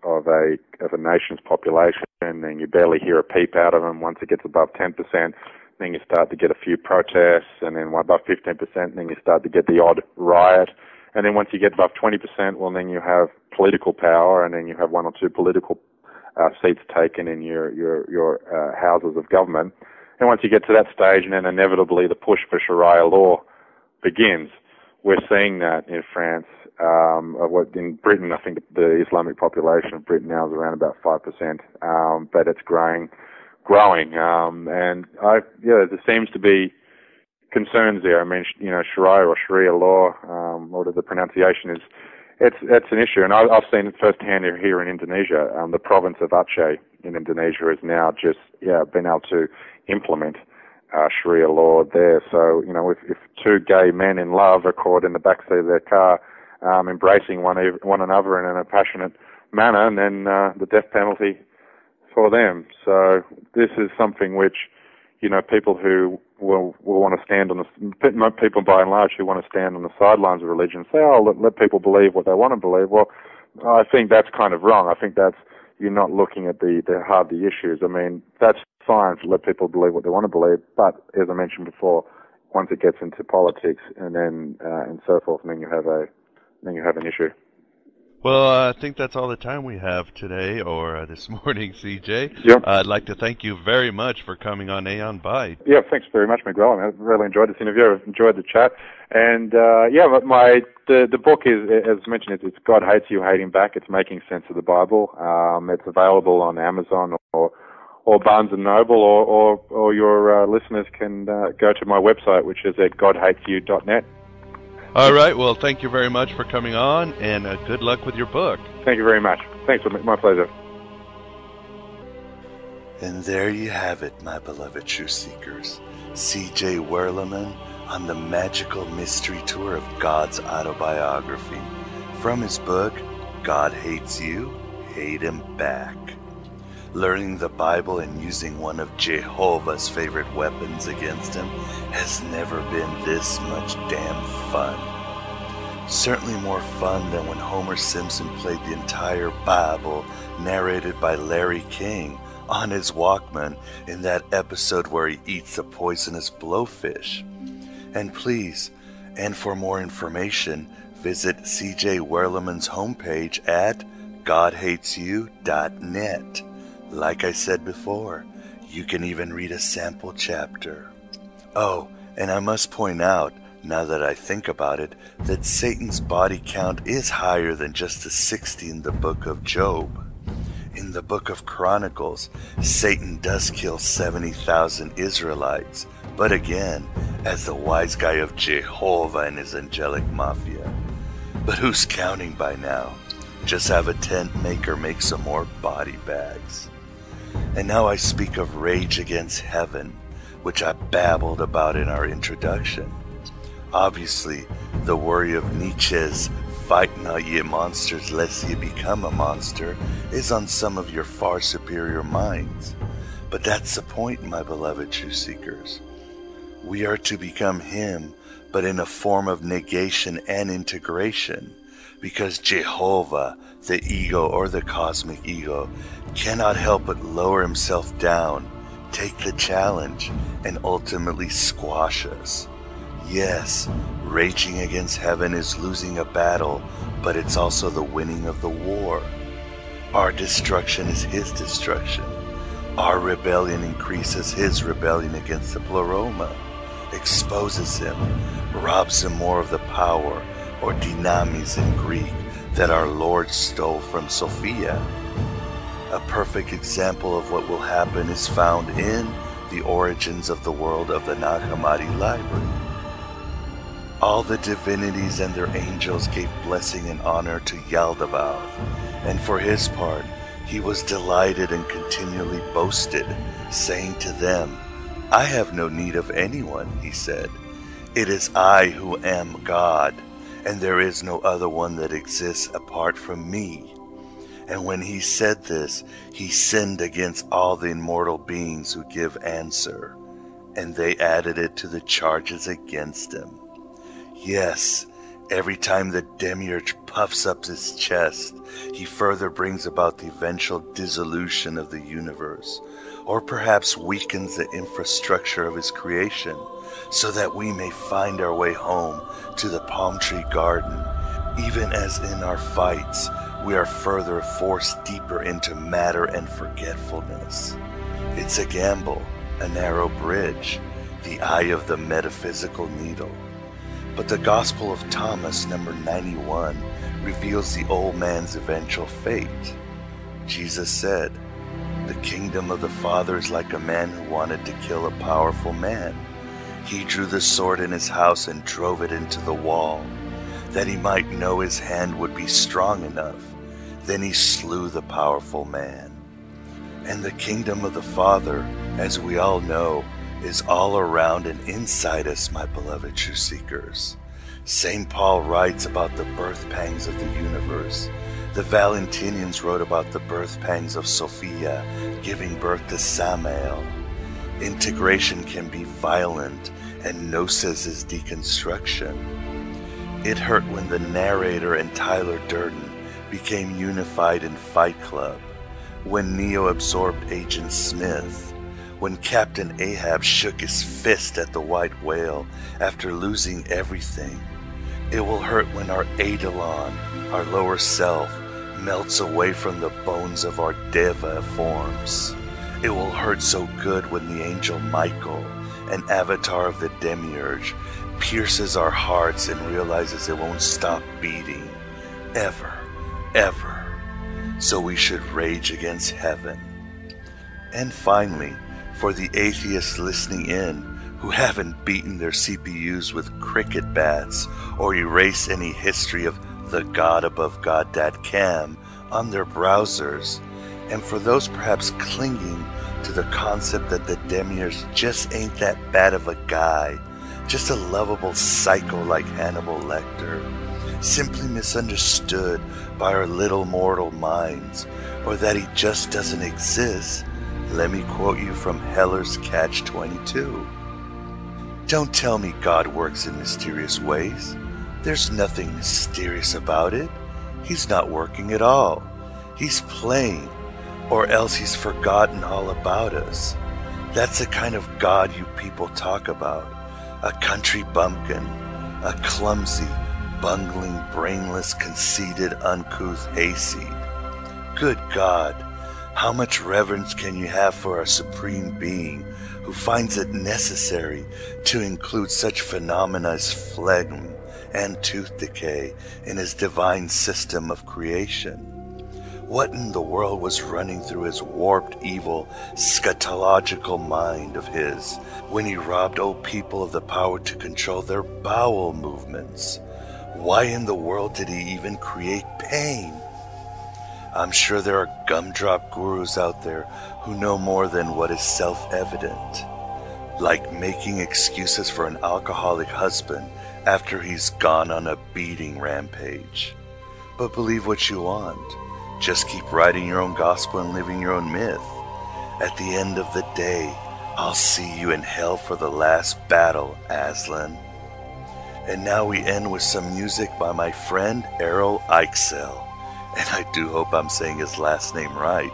of a, of a nation's population, then you barely hear a peep out of them. Once it gets above 10%, then you start to get a few protests, and then above 15%, then you start to get the odd riot. And then once you get above 20%, well, then you have political power, and then you have one or two political uh, seats taken in your your your uh, houses of government. And once you get to that stage, and then inevitably the push for Sharia law begins. We're seeing that in France. Um, what in Britain, I think the Islamic population of Britain now is around about five percent, um, but it's growing, growing. Um, and I, yeah, there seems to be concerns there. I mean, you know, Sharia or Sharia law, um, whatever the pronunciation is, it's it's an issue, and I, I've seen it firsthand here in Indonesia. Um, the province of Aceh in Indonesia has now just yeah been able to implement uh, Sharia law there. So you know, if, if two gay men in love are caught in the backseat of their car, um, embracing one one another in a passionate manner, and then uh, the death penalty for them. So this is something which you know people who will will want to stand on the people by and large who want to stand on the sidelines of religion say, oh, let, let people believe what they want to believe. Well, I think that's kind of wrong. I think that's you're not looking at the the hard the issues. I mean, that's fine to let people believe what they want to believe, but as I mentioned before, once it gets into politics and then uh, and so forth, and then you have a then you have an issue. Well, I think that's all the time we have today or uh, this morning, CJ. Yep. Uh, I'd like to thank you very much for coming on Aeon Byte. Yeah, thanks very much, Miguel. I really enjoyed this interview. I've enjoyed the chat. And uh, yeah, but my the the book is, as mentioned, it's, God Hates You, Hate Him Back. It's making sense of the Bible. Um, it's available on Amazon or or Barnes and Noble, or or, or your uh, listeners can uh, go to my website, which is at godhatesyou.net. All right. Well, thank you very much for coming on, and uh, good luck with your book. Thank you very much. Thanks, my pleasure. And there you have it, my beloved truth seekers. C.J. Werleman on the magical mystery tour of God's autobiography. From his book, God Hates You, Hate Him Back. Learning the Bible and using one of Jehovah's favorite weapons against him has never been this much damn fun. Certainly more fun than when Homer Simpson played the entire Bible narrated by Larry King on his Walkman in that episode where he eats the poisonous blowfish. And please, and for more information, visit CJ Werleman's homepage at godhatesyou.net. Like I said before, you can even read a sample chapter. Oh, and I must point out, now that I think about it, that Satan's body count is higher than just the 60 in the book of Job. In the book of Chronicles, Satan does kill 70,000 Israelites, but again, as the wise guy of Jehovah and his angelic mafia. But who's counting by now? Just have a tent maker make some more body bags. And now I speak of rage against heaven, which I babbled about in our introduction. Obviously, the worry of Nietzsche's fight not ye monsters lest ye become a monster is on some of your far superior minds. But that's the point, my beloved truth seekers. We are to become Him, but in a form of negation and integration, because Jehovah, the ego or the cosmic ego, cannot help but lower himself down, take the challenge, and ultimately squash us. Yes, raging against heaven is losing a battle, but it's also the winning of the war. Our destruction is his destruction. Our rebellion increases his rebellion against the pleroma, exposes him, robs him more of the power, or dynamis in Greek, that our Lord stole from Sophia. A perfect example of what will happen is found in the origins of the world of the Nag Hammadi library. All the divinities and their angels gave blessing and honor to Yaldabaoth, and for his part, he was delighted and continually boasted, saying to them, I have no need of anyone, he said. It is I who am God, and there is no other one that exists apart from me. And when he said this, he sinned against all the immortal beings who give answer, and they added it to the charges against him. Yes, every time the demiurge puffs up his chest, he further brings about the eventual dissolution of the universe, or perhaps weakens the infrastructure of his creation, so that we may find our way home to the palm tree garden, even as in our fights we are further forced deeper into matter and forgetfulness. It's a gamble, a narrow bridge, the eye of the metaphysical needle. But the Gospel of Thomas, number 91, reveals the old man's eventual fate. Jesus said, The kingdom of the Father is like a man who wanted to kill a powerful man. He drew the sword in his house and drove it into the wall, that he might know his hand would be strong enough. Then he slew the powerful man. And the kingdom of the Father, as we all know, is all around and inside us, my beloved true seekers. St. Paul writes about the birth pangs of the universe. The Valentinians wrote about the birth pangs of Sophia, giving birth to Samael. Integration can be violent, and gnosis is deconstruction. It hurt when the narrator and Tyler Durden became unified in Fight Club, when Neo absorbed Agent Smith, when Captain Ahab shook his fist at the white whale after losing everything. It will hurt when our Eidolon, our lower self, melts away from the bones of our Deva forms. It will hurt so good when the angel Michael, an avatar of the Demiurge, pierces our hearts and realizes it won't stop beating. Ever, ever. So we should rage against heaven. And finally, for the atheists listening in who haven't beaten their CPUs with cricket bats or erased any history of the God above God dad cam on their browsers, and for those perhaps clinging to the concept that the Demiurge just ain't that bad of a guy, just a lovable psycho like Hannibal Lecter, simply misunderstood by our little mortal minds, or that he just doesn't exist, let me quote you from Heller's Catch 22. Don't tell me God works in mysterious ways. There's nothing mysterious about it. He's not working at all. He's playing, or else he's forgotten all about us. That's the kind of God you people talk about. A country bumpkin, a clumsy, bungling, brainless, conceited, uncouth hayseed. Good God, how much reverence can you have for a supreme being who finds it necessary to include such phenomena as phlegm and tooth decay in his divine system of creation? What in the world was running through his warped, evil, scatological mind of his when he robbed old people of the power to control their bowel movements? Why in the world did he even create pain? I'm sure there are gumdrop gurus out there who know more than what is self evident, like making excuses for an alcoholic husband after he's gone on a beating rampage. But believe what you want. Just keep writing your own gospel and living your own myth. At the end of the day, I'll see you in hell for the last battle, Aslan. And now we end with some music by my friend Errol Eichsel. And I do hope I'm saying his last name right,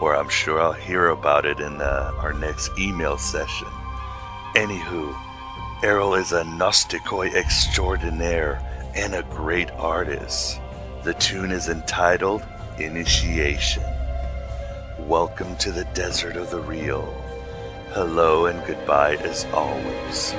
or I'm sure I'll hear about it in uh, our next email session. Anywho, Errol is a Gnosticoi extraordinaire and a great artist. The tune is entitled Initiation. Welcome to the desert of the real. Hello and goodbye as always.